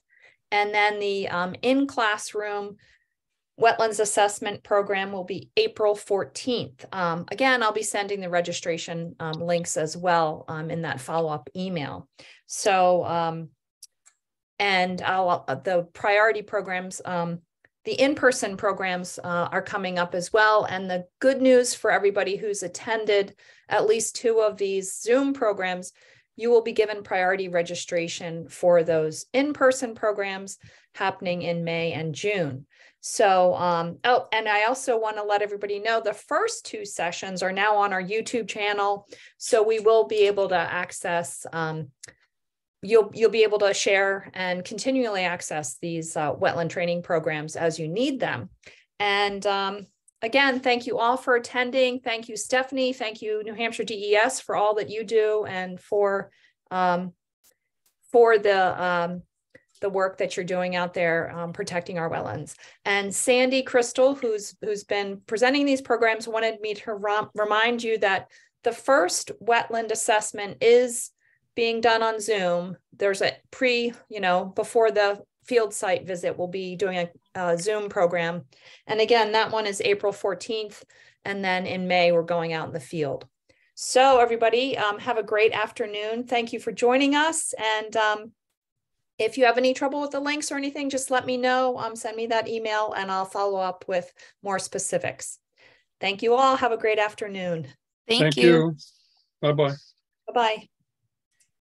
And then the um, in classroom wetlands assessment program will be April 14th. Um, again, I'll be sending the registration um, links as well um, in that follow-up email. So, um, and I'll, uh, the priority programs, um, the in-person programs uh, are coming up as well. And the good news for everybody who's attended at least two of these Zoom programs, you will be given priority registration for those in-person programs happening in May and June. So, um, oh, and I also want to let everybody know the first two sessions are now on our YouTube channel. So we will be able to access, um, you'll, you'll be able to share and continually access these uh, wetland training programs as you need them. And um, again, thank you all for attending. Thank you, Stephanie. Thank you, New Hampshire DES for all that you do and for, um, for the, um, the work that you're doing out there um, protecting our wetlands. And Sandy Crystal, who's who's been presenting these programs, wanted me to remind you that the first wetland assessment is being done on Zoom. There's a pre, you know, before the field site visit, we'll be doing a, a Zoom program. And again, that one is April 14th. And then in May, we're going out in the field. So everybody, um, have a great afternoon. Thank you for joining us. And um, if you have any trouble with the links or anything, just let me know. Um, send me that email and I'll follow up with more specifics. Thank you all. Have a great afternoon. Thank, Thank you. you. Bye-bye. Bye-bye.